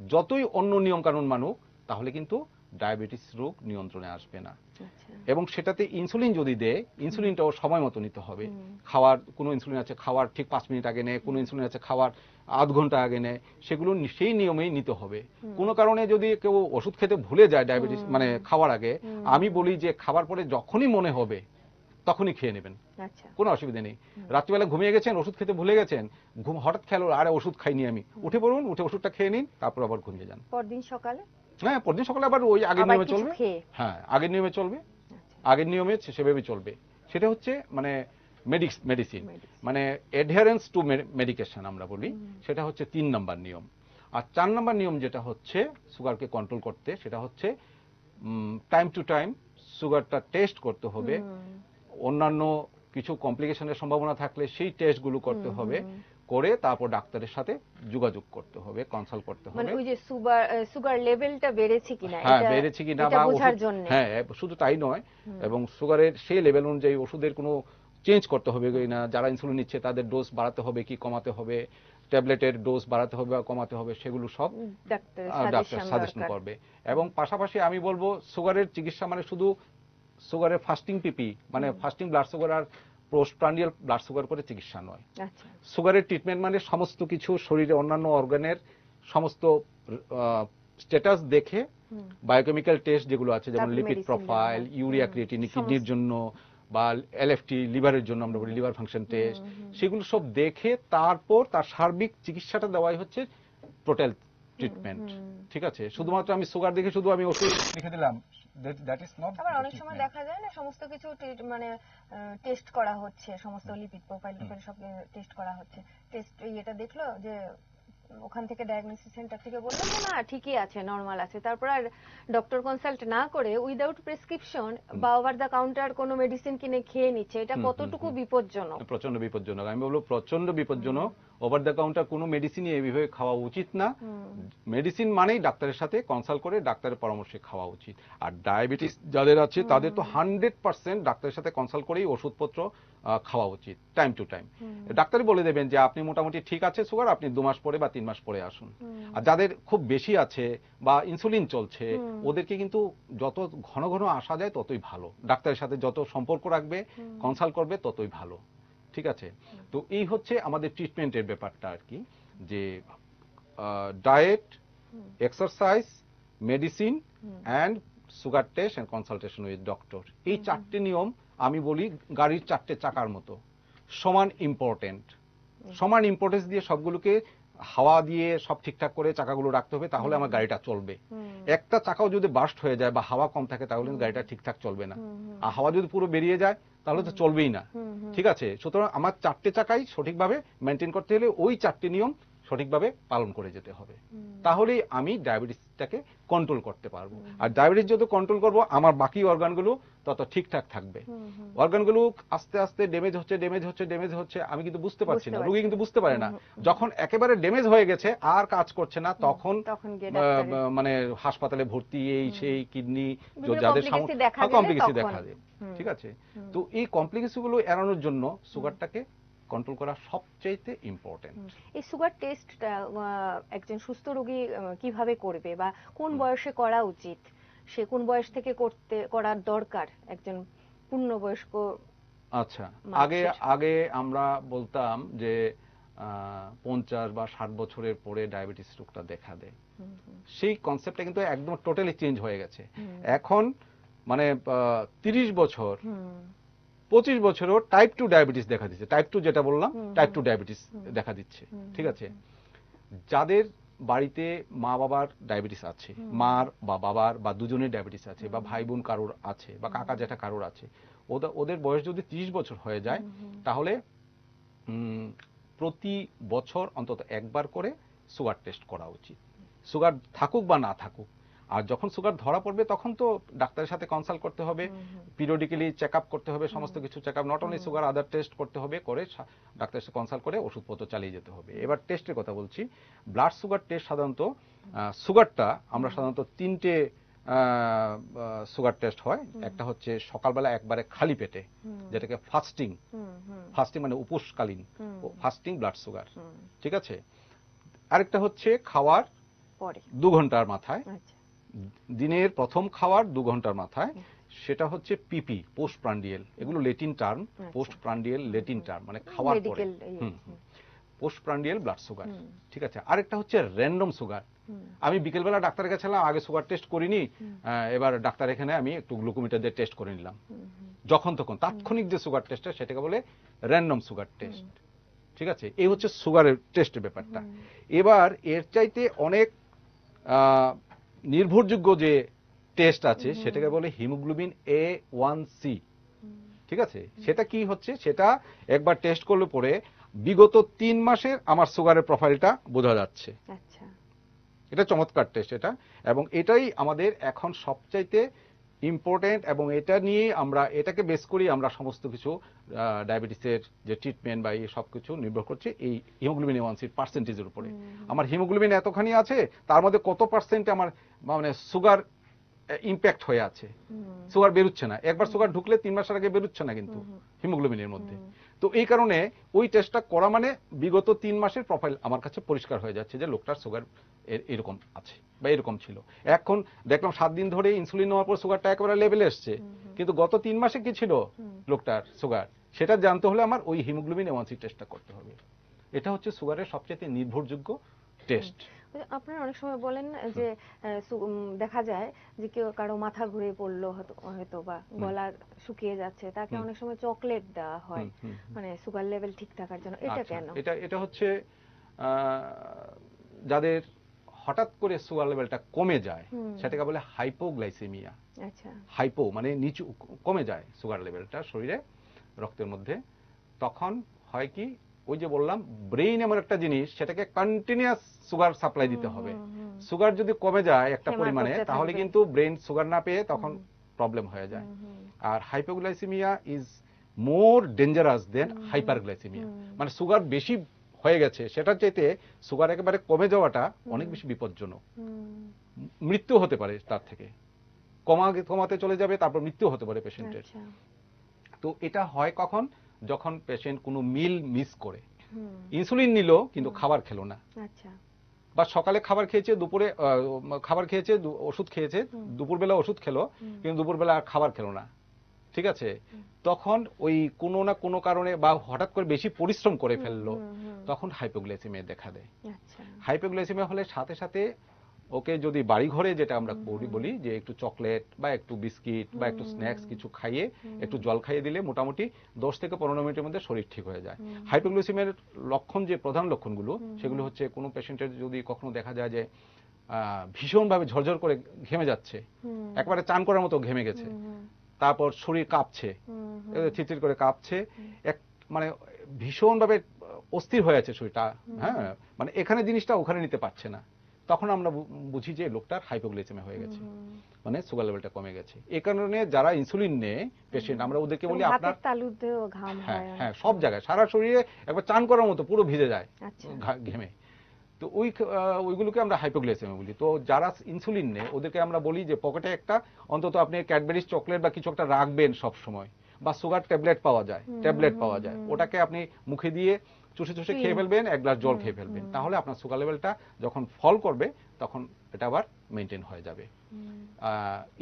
যতই অন্য নিয়ম কানুন মানুক তাহলে কিন্তু ডায়াবেটিস রোগ নিয়ন্ত্রণে আসবে না।
আচ্ছা।
এবং সেটাতে ইনসুলিন যদি দেয় ইনসুলিনটাও সময় মতো নিতে হবে। খাওয়ার কোনো ইনসুলিন আছে খাওয়ার ঠিক পাঁচ মিনিট আগে নেয় কোনো ইনসুলিন আছে খাওয়ার আধ ঘণ্টা আগে নেয় সেগুলো সেই নিয়মেই নিতে হবে। কোনো কারণে যদি কেউ ওষুধ খেতে ভুলে যায় ডায়াবেটিস মানে খাওয়ার আগে আমি বলি যে খাবার পরে যখনই মনে হবে তখনই খেয়ে নেবেন।
আচ্ছা।
কোনো অসুবিধা নেই। রাত্রিবেলা ঘুমিয়ে গেছেন ওষুধ খেতে ভুলে গেছেন ঘুম হঠাৎ খেলো আরে ওষুধ খাইনি আমি। উঠে পড়ুন উঠে ওষুধটা খেয়ে নিন তারপর আবার ঘুমিয়ে যান।
পরদিন সকালে?
হ্যাঁ পরদিন সকালে আবার ওই আগের নিয়মে চলবে। হ্যাঁ আগের নিয়মে চলবে।
আচ্ছা।
আগের নিয়মে সেভাবে চলবে। সেটা হচ্ছে মানে মেডিক্স
মেডিসিন
মানে অ্যাডহারেন্স টু মেডিকেশন আমরা বলি। সেটা হচ্ছে তিন নাম্বার নিয়ম। আর চার নাম্বার নিয়ম যেটা হচ্ছে সুগারকে কন্ট্রোল করতে সেটা হচ্ছে টাইম টু টাইম সুগারটা টেস্ট করতে হবে। অন্যান্য কিছু কমপ্লিকেশনের সম্ভাবনা থাকলে সেই টেস্টগুলো করতে হবে। করে তারপর ডাক্তারের সাথে যোগাযোগ করতে হবে কনসাল্ট করতে
মানে
হবে।
ওই যে সুগার সুগার লেভেলটা বেড়েছে কিনা?
হ্যাঁ বেড়েছে কিনা বা
বোঝার জন্য।
হ্যাঁ শুধু তাই নয় এবং সুগারের সেই লেভেল অনুযায়ী ওষুধের কোনো চেঞ্জ করতে হবে কিনা যারা ইনসুলিন নিচ্ছে তাদের ডোজ বাড়াতে হবে কি কমাতে হবে ট্যাবলেটের ডোজ বাড়াতে হবে বা কমাতে হবে সেগুলো সব ডাক্তার
সাজেশন
সাজেশন করবে। এবং পাশাপাশি আমি বলব সুগারের চিকিৎসা মানে শুধু সুগারের ফাস্টিং পিপি মানে ফাস্টিং ব্লাড সুগার আর পোস্টপ্রান্ডিয়াল ব্লাড সুগার করে চিকিৎসা নয়।
আচ্ছা।
সুগারের ট্রিটমেন্ট মানে সমস্ত কিছু শরীরে অন্যান্য অর্গানের সমস্ত স্ট্যাটাস দেখে বায়োকেমিক্যাল টেস্ট যেগুলো আছে যেমন লিপিড প্রোফাইল ইউরিয়া ক্রিয়েটিন কিডনির জন্য বা এলএফটি লিভারের জন্য আমরা বলি লিভার ফাংশন টেস্ট সেগুলো সব দেখে তারপর তার সার্বিক চিকিৎসাটা দেওয়াই হচ্ছে টোটাল ট্রিটমেন্ট ঠিক আছে? শুধুমাত্র আমি সুগার দেখে শুধু আমি ওষুধ লিখে দিলাম। দ্যাট ইজ নট
আবার অনেক সময় দেখা যায় না সমস্ত কিছু মানে টেস্ট করা হচ্ছে সমস্ত লিপিড প্রোফাইল সব টেস্ট করা হচ্ছে। টেস্ট ইয়েটা দেখল যে ওখান থেকে ডায়াগনোসিস সেন্টার থেকে বলল যে না ঠিকই আছে নর্মাল আছে। তারপর আর ডক্টর কনসাল্ট না করে উইদাউট প্রেসক্রিপশন বা ওভার দ্য কাউন্টার কোনো মেডিসিন কিনে খেয়ে নিচ্ছে। এটা কতটুকু বিপজ্জনক?
প্রচণ্ড বিপজ্জনক। আমি বলব প্রচণ্ড বিপজ্জনক। ওভার দ্য কাউন্টার কোনো মেডিসিনই এইভাবে খাওয়া উচিত না। মেডিসিন মানেই ডাক্তারের সাথে কনসাল্ট করে ডাক্তারের পরামর্শে খাওয়া উচিত। আর ডায়াবেটিস যাদের আছে তাদের তো হান্ড্রেড পার্সেন্ট ডাক্তারের সাথে কনসাল্ট করেই ওষুধপত্র খাওয়া উচিত টাইম টু টাইম ডাক্তারই বলে দেবেন যে আপনি মোটামুটি ঠিক আছে সুগার আপনি দু মাস পরে বা তিন মাস পরে আসুন। আর যাদের খুব বেশি আছে বা ইনসুলিন চলছে ওদেরকে কিন্তু যত ঘন ঘন আসা যায় ততই ভালো। ডাক্তারের সাথে যত সম্পর্ক রাখবে কনসাল্ট করবে ততই ভালো। ঠিক আছে? তো এই হচ্ছে আমাদের ট্রিটমেন্টের ব্যাপারটা আর কি যে diet exercise medicine and sugar test and consultation with doctor এই চারটে নিয়ম আমি বলি গাড়ির চারটে চাকার মতো। সমান ইম্পর্টেন্ট সমান ইম্পর্টেন্স দিয়ে সবগুলোকে হাওয়া দিয়ে সব ঠিকঠাক করে চাকাগুলো রাখতে হবে তাহলে আমার গাড়িটা চলবে। একটা চাকাও যদি বাস্ট হয়ে যায় বা হাওয়া কম থাকে তাহলে গাড়িটা ঠিকঠাক চলবে না। আর হাওয়া যদি পুরো বেরিয়ে যায় তাহলে তো চলবেই না। ঠিক আছে? সুতরাং আমার চারটে চাকাই সঠিকভাবে মেনটেন করতে হলে ওই চারটে নিয়ম সঠিকভাবে পালন করে যেতে হবে। তাহলেই আমি ডায়াবেটিসটাকে কন্ট্রোল করতে পারব। আর ডায়াবেটিস যত কন্ট্রোল করব আমার বাকি অর্গানগুলো তত ঠিকঠাক থাকবে। অর্গানগুলো আস্তে আস্তে ড্যামেজ হচ্ছে ড্যামেজ হচ্ছে ড্যামেজ হচ্ছে আমি কিন্তু বুঝতে পারছি না রোগী কিন্তু বুঝতে পারে না। যখন একেবারে ড্যামেজ হয়ে গেছে আর কাজ করছে না তখন মানে হাসপাতালে ভর্তি এই সেই কিডনি যাদের কমপ্লিকেসি দেখা যায়। ঠিক আছে? তো এই কমপ্লিকেসি গুলো এড়ানোর জন্য সুগারটাকে কন্ট্রোল করা সবচাইতে ইম্পর্টেন্ট
এই সুগার টেস্টটা একজন সুস্থ রোগী কীভাবে করবে বা কোন বয়সে করা উচিত? সে কোন বয়স থেকে করতে করার দরকার? একজন পূর্ণবয়স্ক
আচ্ছা আগে আগে আমরা বলতাম যে পঞ্চাশ বা ষাট বছরের পরে ডায়াবেটিস রোগটা দেখা দেয়। সেই কনসেপ্টটা কিন্তু একদম টোটালি চেঞ্জ হয়ে গেছে। এখন মানে তিরিশ বছর পঁচিশ বছরও টাইপ টু ডায়াবেটিস দেখা দিচ্ছে। টাইপ টু যেটা বললাম টাইপ। টু ডায়াবেটিস দেখা দিচ্ছে। ঠিক আছে? যাদের বাড়িতে মা বাবার ডায়াবেটিস আছে মার বা বাবার বা দুজনের ডায়াবেটিস আছে বা ভাই বোন কারোর আছে বা কাকা জ্যাঠা কারোর আছে ওদের ওদের বয়স যদি তিরিশ বছর হয়ে যায়। তাহলে প্রতি বছর অন্তত একবার করে সুগার টেস্ট করা উচিত। সুগার থাকুক বা না থাকুক আর যখন সুগার ধরা পড়বে তখন তো ডাক্তারের সাথে কনসাল্ট করতে হবে। পিরিয়ডিক্যালি চেক আপ করতে হবে সমস্ত কিছু check up not only sugar other test করতে হবে করে ডাক্তারের সাথে কনসাল্ট করে ওষুধপত্র চালিয়ে যেতে হবে। এবার টেস্টের কথা বলছি। ব্লাড সুগার টেস্ট সাধারণত সুগারটা আমরা সাধারণত তিনটে সুগার টেস্ট হয়। একটা হচ্ছে সকালবেলা একবারে খালি পেটে যেটাকে ফাস্টিং ফাস্টিং মানে উপোসকালীন। ফাস্টিং ব্লাড সুগার ঠিক আছে? আরেকটা হচ্ছে খাওয়ার দু ঘণ্টার মাথায়।
আচ্ছা।
দিনের প্রথম খাওয়ার দু ঘণ্টার মাথায় সেটা হচ্ছে পিপি পোস্ট প্রান্ডিয়েল এগুলো লেটিন টার্ম
আচ্ছা।
পোস্ট প্রান্ডিয়েল লেটিন টার্ম মানে খাওয়ার পরে।
ইয়ে।
Postprandial blood sugar. ঠিক আছে? আরেকটা হচ্ছে র্যান্ডম সুগার। আমি বিকেলবেলা ডাক্তারের কাছে ছিলাম আগে সুগার টেস্ট করিনি এবার ডাক্তার এখানে আমি একটু গ্লুকোমিটার দিয়ে টেস্ট করে নিলাম। যখন তখন তাৎক্ষণিক যে সুগার টেস্টটা সেটাকে বলে র্যান্ডম সুগার টেস্ট। ঠিক আছে? এই হচ্ছে সুগারের টেস্টের ব্যাপারটা। এবার এর চাইতে অনেক আহ, নির্ভরযোগ্য যে টেস্ট আছে সেটাকে বলে হিমোগ্লোবিন এ ওয়ান সি ঠিক আছে? সেটা কি হচ্ছে? সেটা একবার টেস্ট করলে পরে বিগত তিন মাসের আমার সুগারের প্রোফাইলটা বোঝা যাচ্ছে।
আচ্ছা।
এটা চমৎকার টেস্ট এটা। এবং এটাই আমাদের এখন সবচাইতে ইম্পর্টেন্ট এবং এটা নিয়ে আমরা এটাকে বেস করি আমরা সমস্ত কিছু ডায়াবেটিসের যে ট্রিটমেন্ট বা এই সব কিছু নির্ভর করছে এই হিমোগ্লোবিন এওয়ানসির পার্সেন্টেজের উপরে। আমার হিমোগ্লোবিন এতখানি আছে তার মধ্যে কত পার্সেন্ট আমার মানে সুগার ইম্প্যাক্ট হয়ে আছে। সুগার বেরোচ্ছে না। একবার সুগার ঢুকলে তিন মাসের আগে বেরোচ্ছে না কিন্তু হিমোগ্লোবিনের মধ্যে। তো এই কারণে ওই টেস্টটা করা মানে বিগত তিন মাসের প্রোফাইল আমার কাছে পরিষ্কার হয়ে যাচ্ছে যে লোকটার সুগার এরকম আছে বা এরকম ছিল। এখন দেখলাম সাত দিন ধরে ইনসুলিন নেওয়ার পর সুগারটা একেবারে লেভেলে এসছে। কিন্তু গত তিন মাসে কি ছিল লোকটার সুগার সেটা জানতে হলে আমার ওই হিমোগ্লোবিন এওয়ানসি টেস্টটা করতে হবে। এটা হচ্ছে সুগারের সবচেয়ে নির্ভরযোগ্য টেস্ট
আপনারা অনেক সময় বলেন যে দেখা যায় যে কেউ কারও মাথা ঘুরে পড়ল হয়তো বা গলা শুকিয়ে যাচ্ছে তাকে অনেক সময় চকলেট দেওয়া হয়। মানে সুগার লেভেল ঠিক থাকার জন্য। এটা
আচ্ছা,
কেন?
এটা এটা হচ্ছে যাদের হঠাৎ করে সুগার লেভেলটা কমে যায় সেটাকে বলে হাইপোগ্লাইসেমিয়া।
আচ্ছা।
হাইপো মানে নিচু কমে যায় সুগার লেভেলটা শরীরে রক্তের মধ্যে। তখন হয় কি ওই যে বললাম ব্রেইন এমন একটা জিনিস সেটাকে কন্টিনিউয়াস সুগার সাপ্লাই দিতে হবে। সুগার যদি কমে যায় একটা পরিমাণে তাহলে কিন্তু ব্রেন সুগার না পেয়ে তখন প্রবলেম হয়ে যায়। আর hypoglycaemia is more dangerous than hyperglycaemia মানে সুগার বেশি হয়ে গেছে সেটার চাইতে সুগার একেবারে কমে যাওয়াটা অনেক বেশি বিপজ্জনক। মৃত্যু হতে পারে তার থেকে। কমা কমাতে চলে যাবে তারপর মৃত্যু হতে পারে পেশেন্টের
আচ্ছা।
তো এটা হয় কখন? যখন পেশেন্ট কোনো মিল মিস করে ইনসুলিন নিল কিন্তু খাবার খেলো না।
আচ্ছা।
বা সকালে খাবার খেয়েছে দুপুরে খাবার খেয়েছে ওষুধ খেয়েছে দুপুরবেলা ওষুধ খেলো কিন্তু দুপুরবেলা আর খাবার খেলো না। ঠিক আছে? তখন ওই কোনো না কোনো কারণে বা হঠাৎ করে বেশি পরিশ্রম করে ফেলল তখন হাইপোগ্লাইসেমিয়া দেখা দেয়।
আচ্ছা।
হাইপোগ্লাইসেমিয়া হলে সাথে সাথে ওকে যদি বাড়ি ঘরে যেটা আমরা বলি বলি যে একটু চকলেট বা একটু বিস্কিট বা একটু স্ন্যাক্স কিছু খাইয়ে একটু জল খাইয়ে দিলে মোটামুটি দশ থেকে পনেরো মিনিটের মধ্যে শরীর ঠিক হয়ে যায়। হাইপোগ্লাইসেমিয়ার লক্ষণ যে প্রধান লক্ষণগুলো সেগুলো হচ্ছে কোনো পেশেন্টের যদি কখনো দেখা যায় যে ভীষণভাবে ঝরঝর করে ঘেমে যাচ্ছে একবারে চান করার মতো ঘেমে গেছে তারপর শরীর কাঁপছে
হুম,
করে কাঁপছে এক মানে ভীষণভাবে অস্থির হয়ে আছে শরীরটা হ্যাঁ মানে এখানে জিনিসটা ওখানে নিতে পারছে না। তখন আমরা বুঝি যে লোকটার হাইপোগ্লাইসেমিয়া হয়ে গেছে। মানে সুগার লেভেলটা কমে গেছে। এই কারণে যারা ইনসুলিন নেয় পেশেন্ট আমরা ওদেরকে বলি আপনার
তালুতেও ঘাম
হ্যাঁ
হয়
সব জায়গায়। সারা শরীরে একবার চান করার মতো পুরো ভিজে যায়
আচ্ছা।
ঘেমে। তো ওই ওইগুলোকে আমরা হাইপোগ্লাইসেমিয়া বলি। তো যারা ইনসুলিন নেয় ওদেরকে আমরা বলি যে পকেটে একটা অন্তত আপনি ক্যাডবেরিজ চকলেট বা কিছু একটা রাখবেন সব সময় বা সুগার ট্যাবলেট পাওয়া যায় ট্যাবলেট পাওয়া যায়। ওটাকে আপনি মুখে দিয়ে চুষে চুষে খেয়ে ফেলবেন এক গ্লাস জল খেয়ে ফেলবেন। তাহলে আপনার সুগার লেভেলটা যখন ফল করবে তখন এটা আবার মেনটেন হয়ে যাবে।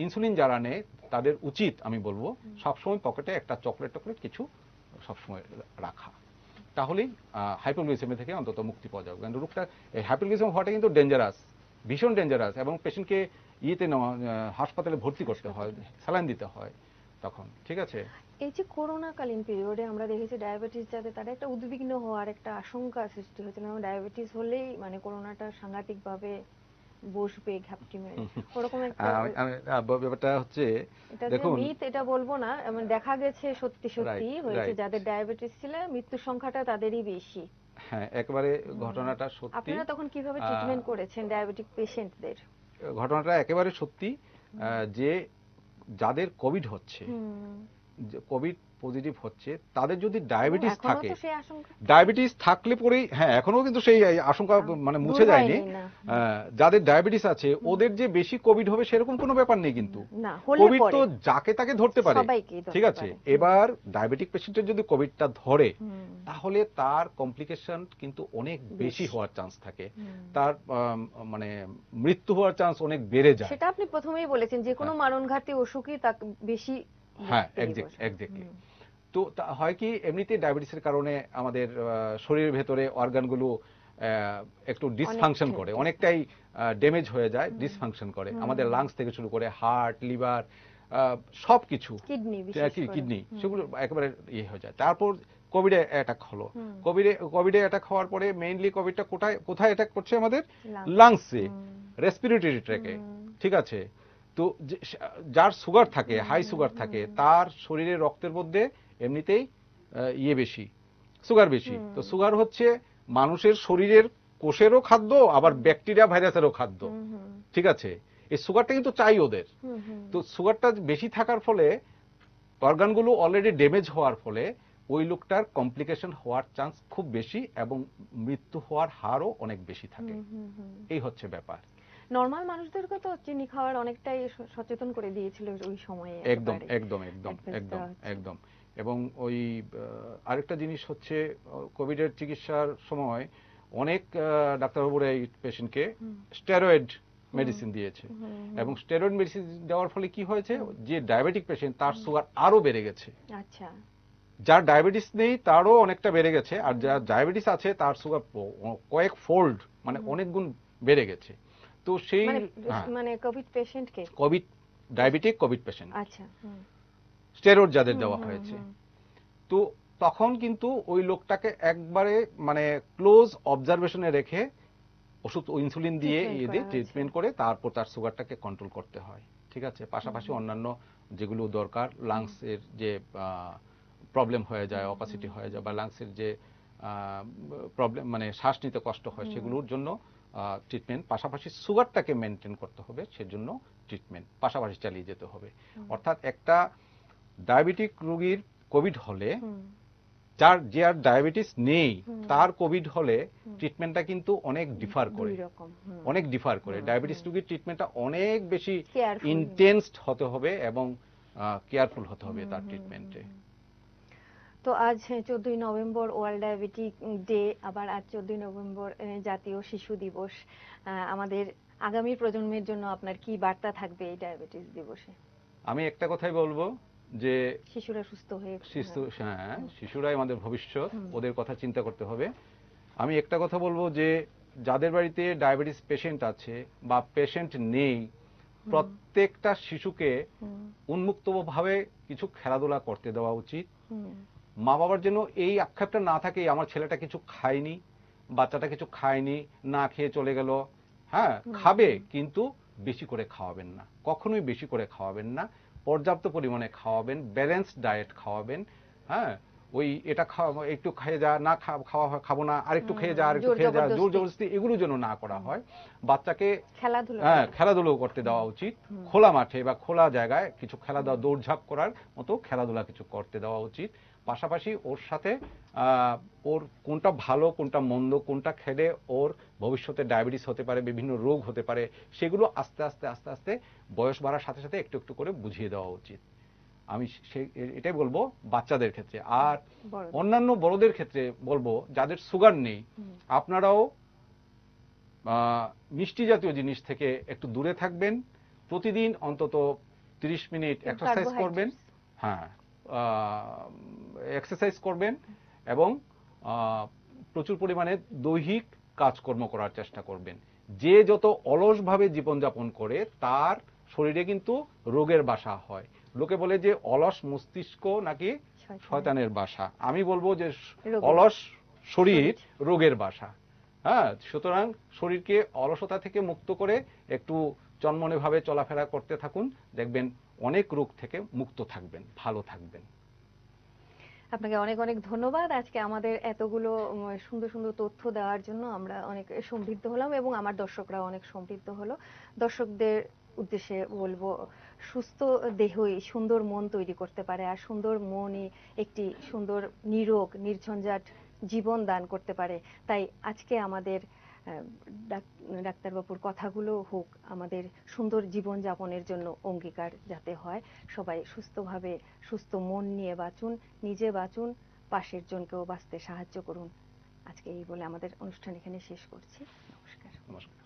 ইনসুলিন যারা নেয় তাদের উচিত আমি বলব সবসময় পকেটে একটা চকলেট টকলেট কিছু সবসময় রাখা। তাহলেই হাইপোগ্লিসেমি থেকে অন্তত মুক্তি পাওয়া যাবে। কিন্তু রোগটা হাইপোগ্লিসেমি হওয়াটা কিন্তু ডেঞ্জারাস ভীষণ ডেঞ্জারাস এবং পেশেন্টকে ইয়েতে নেওয়া হাসপাতালে ভর্তি করতে হয় স্যালাইন দিতে হয় তখন ঠিক আছে?
এই যে করোনাকালীন পিরিয়ডে আমরা দেখেছি ডায়াবেটিস যাতে তারা একটা উদ্বিগ্ন হওয়ার একটা আশঙ্কা সৃষ্টি হয়েছিল এবং ডায়াবেটিস হলেই মানে করোনাটা সাংঘাতিকভাবে বসবে ঘাপটি মেরে। ওরকম একটা
ব্যাপারটা হচ্ছে দেখুন।
মিথ এটা বলব না এমন দেখা গেছে সত্যি সত্যি হয়েছে। যাদের ডায়াবেটিস ছিল মৃত্যুর সংখ্যাটা তাদেরই বেশি।
হ্যাঁ একবারে ঘটনাটা সত্যি।
আপনারা তখন কীভাবে ট্রিটমেন্ট করেছেন ডায়াবেটিক পেশেন্টদের
ঘটনাটা একেবারে সত্যি যে যাদের কোভিড হচ্ছে কোভিড পজিটিভ হচ্ছে তাদের যদি ডায়াবেটিস থাকে
তো
ডায়াবেটিস থাকলে পরেই হ্যাঁ এখনও কিন্তু সেই আশঙ্কা মানে মুছে যায়নি। যাদের ডায়াবেটিস আছে ওদের যে বেশি কোভিড হবে সেরকম কোনো ব্যাপার নেই কিন্তু। কোভিড তো যাকে তাকে ধরতে পারে। ঠিক আছে? এবার ডায়াবেটিক পেশেন্টের যদি কোভিডটা ধরে তাহলে তার কমপ্লিকেশন কিন্তু অনেক বেশি। হওয়ার চান্স থাকে। তার মানে মৃত্যু হওয়ার চান্স অনেক বেড়ে যায়।
সেটা আপনি প্রথমেই বলেছেন যে কোনো মারণঘাতী অসুখই তাকে বেশি
হ্যাঁ একজ্যাক্টলি তো হয় কি এমনিতে ডায়াবেটিসের কারণে আমাদের শরীরের ভেতরে অর্গানগুলো একটু ডিসফাংশন করে অনেকটাই ড্যামেজ হয়ে যায় ডিসফাংশন করে। আমাদের লাংস থেকে শুরু করে হার্ট লিভার সব কিছু
কিডনি
কিডনি সেগুলো একেবারে ইয়ে হয়ে যায়। তারপর কোভিডে অ্যাটাক হলো। কোভিডে কোভিডে অ্যাটাক হওয়ার পরে মেইনলি কোভিডটা কোথায় কোথায় অ্যাটাক করছে আমাদের। লাংসে রেসপিরেটরি ট্র্যাকে ঠিক আছে? তো যার সুগার থাকে হাই সুগার থাকে তার শরীরে রক্তের মধ্যে এমনিতেই ইয়ে বেশি সুগার বেশি। তো সুগার হচ্ছে মানুষের শরীরের কোষেরও খাদ্য আবার ব্যাকটেরিয়া ভাইরাসেরও খাদ্য। ঠিক আছে? এই সুগারটা কিন্তু চাই ওদের। তো সুগারটা বেশি থাকার ফলে অর্গানগুলো অলরেডি ড্যামেজ হওয়ার ফলে ওই লোকটার কমপ্লিকেশন হওয়ার চান্স খুব বেশি এবং মৃত্যু হওয়ার হারও অনেক বেশি থাকে। এই হচ্ছে ব্যাপার।
নর্মাল মানুষদেরকে তো চিনি খাওয়ার অনেকটাই সচেতন করে দিয়েছিল ওই সময়ে
একদম একদম একদম একদম একদম। এবং ওই আরেকটা জিনিস হচ্ছে কোভিডের চিকিৎসার সময় অনেক ডাক্তারবাবুরা এই পেশেন্টকে স্টেরয়েড মেডিসিন দিয়েছে। এবং স্টেরয়েড মেডিসিন দেওয়ার ফলে কি হয়েছে? যে ডায়াবেটিক পেশেন্ট তার সুগার আরও বেড়ে গেছে।
আচ্ছা।
যার ডায়াবেটিস নেই তারও অনেকটা বেড়ে গেছে। আর যার ডায়াবেটিস আছে তার সুগার কয়েক ফোল্ড মানে অনেক গুণ বেড়ে গেছে। তো সেই
মানে কোভিড পেশেন্টকে
কোভিড ডায়াবেটিক কোভিড পেশেন্ট
আচ্ছা
স্টেরয়েড যাদের দেওয়া হয়েছে। তো তখন কিন্তু ওই লোকটাকে একবারে মানে ক্লোজ অবজারভেশনে রেখে ওষুধ ইনসুলিন দিয়ে ইয়ে দিয়ে ট্রিটমেন্ট করে তারপর তার সুগারটাকে কন্ট্রোল করতে হয় ঠিক আছে? পাশাপাশি অন্যান্য যেগুলো দরকার লাংসের যে প্রবলেম হয়ে যায় অপাসিটি হয়ে যায় বা লাংসের যে প্রবলেম মানে শ্বাস নিতে কষ্ট হয় সেগুলোর জন্য ট্রিটমেন্ট পাশাপাশি সুগারটাকে মেনটেন করতে হবে সেজন্য ট্রিটমেন্ট পাশাপাশি চালিয়ে যেতে হবে। অর্থাৎ একটা ডায়াবেটিক রোগীর কোভিড হলে যার যে আর ডায়াবেটিস নেই তার কোভিড হলে ট্রিটমেন্টটা কিন্তু অনেক ডিফার করে। অনেক ডিফার করে। ডায়াবেটিস রোগীর ট্রিটমেন্টটা অনেক বেশি
Careful।
ইন্টেন্স হতে হবে এবং কেয়ারফুল হতে হবে তার ট্রিটমেন্টে
তো আজ চোদ্দই নভেম্বর ওয়ার্ল্ড ডায়াবেটিক ডে আবার আজ চোদ্দই নভেম্বর জাতীয় শিশু দিবস। আমাদের আগামী প্রজন্মের জন্য আপনার কি বার্তা থাকবে এই ডায়াবেটিস দিবসে?
আমি একটা কথাই বলব যে
শিশুরা সুস্থ হয়ে
শিশু হ্যাঁ শিশুরাই আমাদের ভবিষ্যৎ ওদের কথা চিন্তা করতে হবে। আমি একটা কথা বলব যে যাদের বাড়িতে ডায়াবেটিস পেশেন্ট আছে বা পেশেন্ট নেই প্রত্যেকটা শিশুকে উন্মুক্তভাবে কিছু খেলাধুলা করতে দেওয়া উচিত। মা বাবার জন্য এই আক্ষেপটা না থাকে আমার ছেলেটা কিছু খায়নি বাচ্চাটা কিছু খায়নি না খেয়ে চলে গেল। হ্যাঁ খাবে কিন্তু বেশি করে খাওয়াবেন না। কখনোই বেশি করে খাওয়াবেন না। পর্যাপ্ত পরিমাণে খাওয়াবেন ব্যালেন্স ডায়েট খাওয়াবেন। হ্যাঁ ওই এটা খাওয়া একটু খেয়ে যা না খাওয়া খাব না আরেকটু খেয়ে যা আরেকটু খেয়ে যা জোর।
জবরদস্তি
এগুলো যেন না করা হয়। বাচ্চাকে
খেলাধুলা
হ্যাঁ খেলাধুলো করতে দেওয়া উচিত। খোলা মাঠে বা খোলা জায়গায় কিছু খেলাধুলা দৌড়ঝাঁপ করার মতো খেলাধুলা কিছু করতে দেওয়া উচিত। পাশাপাশি ওর সাথে ওর কোনটা ভালো কোনটা মন্দ কোনটা খেলে ওর ভবিষ্যতে ডায়াবেটিস হতে পারে বিভিন্ন রোগ হতে পারে সেগুলো আস্তে আস্তে আস্তে আস্তে বয়স বাড়ার সাথে সাথে একটু একটু করে বুঝিয়ে দেওয়া উচিত। আমি সে- এটাই বলব বাচ্চাদের ক্ষেত্রে। আর অন্যান্য বড়দের ক্ষেত্রে বলব যাদের সুগার নেই আপনারাও মিষ্টি জাতীয় জিনিস থেকে একটু দূরে থাকবেন। প্রতিদিন অন্তত 30 মিনিট এক্সারসাইজ করবেন। হ্যাঁ। এক্সারসাইজ করবেন এবং প্রচুর পরিমাণে দৈহিক কাজকর্ম করার চেষ্টা করবেন। যে যত অলসভাবে জীবনযাপন করে তার শরীরে কিন্তু রোগের বাসা হয়। লোকে বলে যে অলস মস্তিষ্ক নাকি
শয়তানের।
শয়তানের বাসা। আমি বলব যে অলস শরীর রোগের বাসা। হ্যাঁ সুতরাং শরীরকে অলসতা থেকে মুক্ত করে একটু চনমনে ভাবে চলাফেরা করতে থাকুন। দেখবেন অনেক রোগ থেকে মুক্ত থাকবেন, ভালো থাকবেন।
আপনাকে অনেক অনেক ধন্যবাদ। আজকে আমাদের এতগুলো সুন্দর সুন্দর তথ্য দেওয়ার জন্য আমরা অনেক সমৃদ্ধ হলাম এবং আমার দর্শকরা অনেক সমৃদ্ধ হলো। দর্শকদের উদ্দেশ্যে বলব, সুস্থ দেহই সুন্দর মন তৈরি করতে পারে আর সুন্দর মনই একটি সুন্দর, নিরোগ, নির্ঝঞ্ঝাট জীবন দান করতে পারে। তাই আজকে আমাদের ডাক্তারবাবুর কথাগুলো হোক, আমাদের সুন্দর জীবন যাপনের জন্য অঙ্গীকার যাতে হয়, সবাই সুস্থভাবে সুস্থ মন নিয়ে বাঁচুন, নিজে বাঁচুন, পাশের জনকেও বাঁচতে সাহায্য করুন। আজকে এই বলে আমাদের অনুষ্ঠান এখানে শেষ করছি। নমস্কার।
নমস্কার।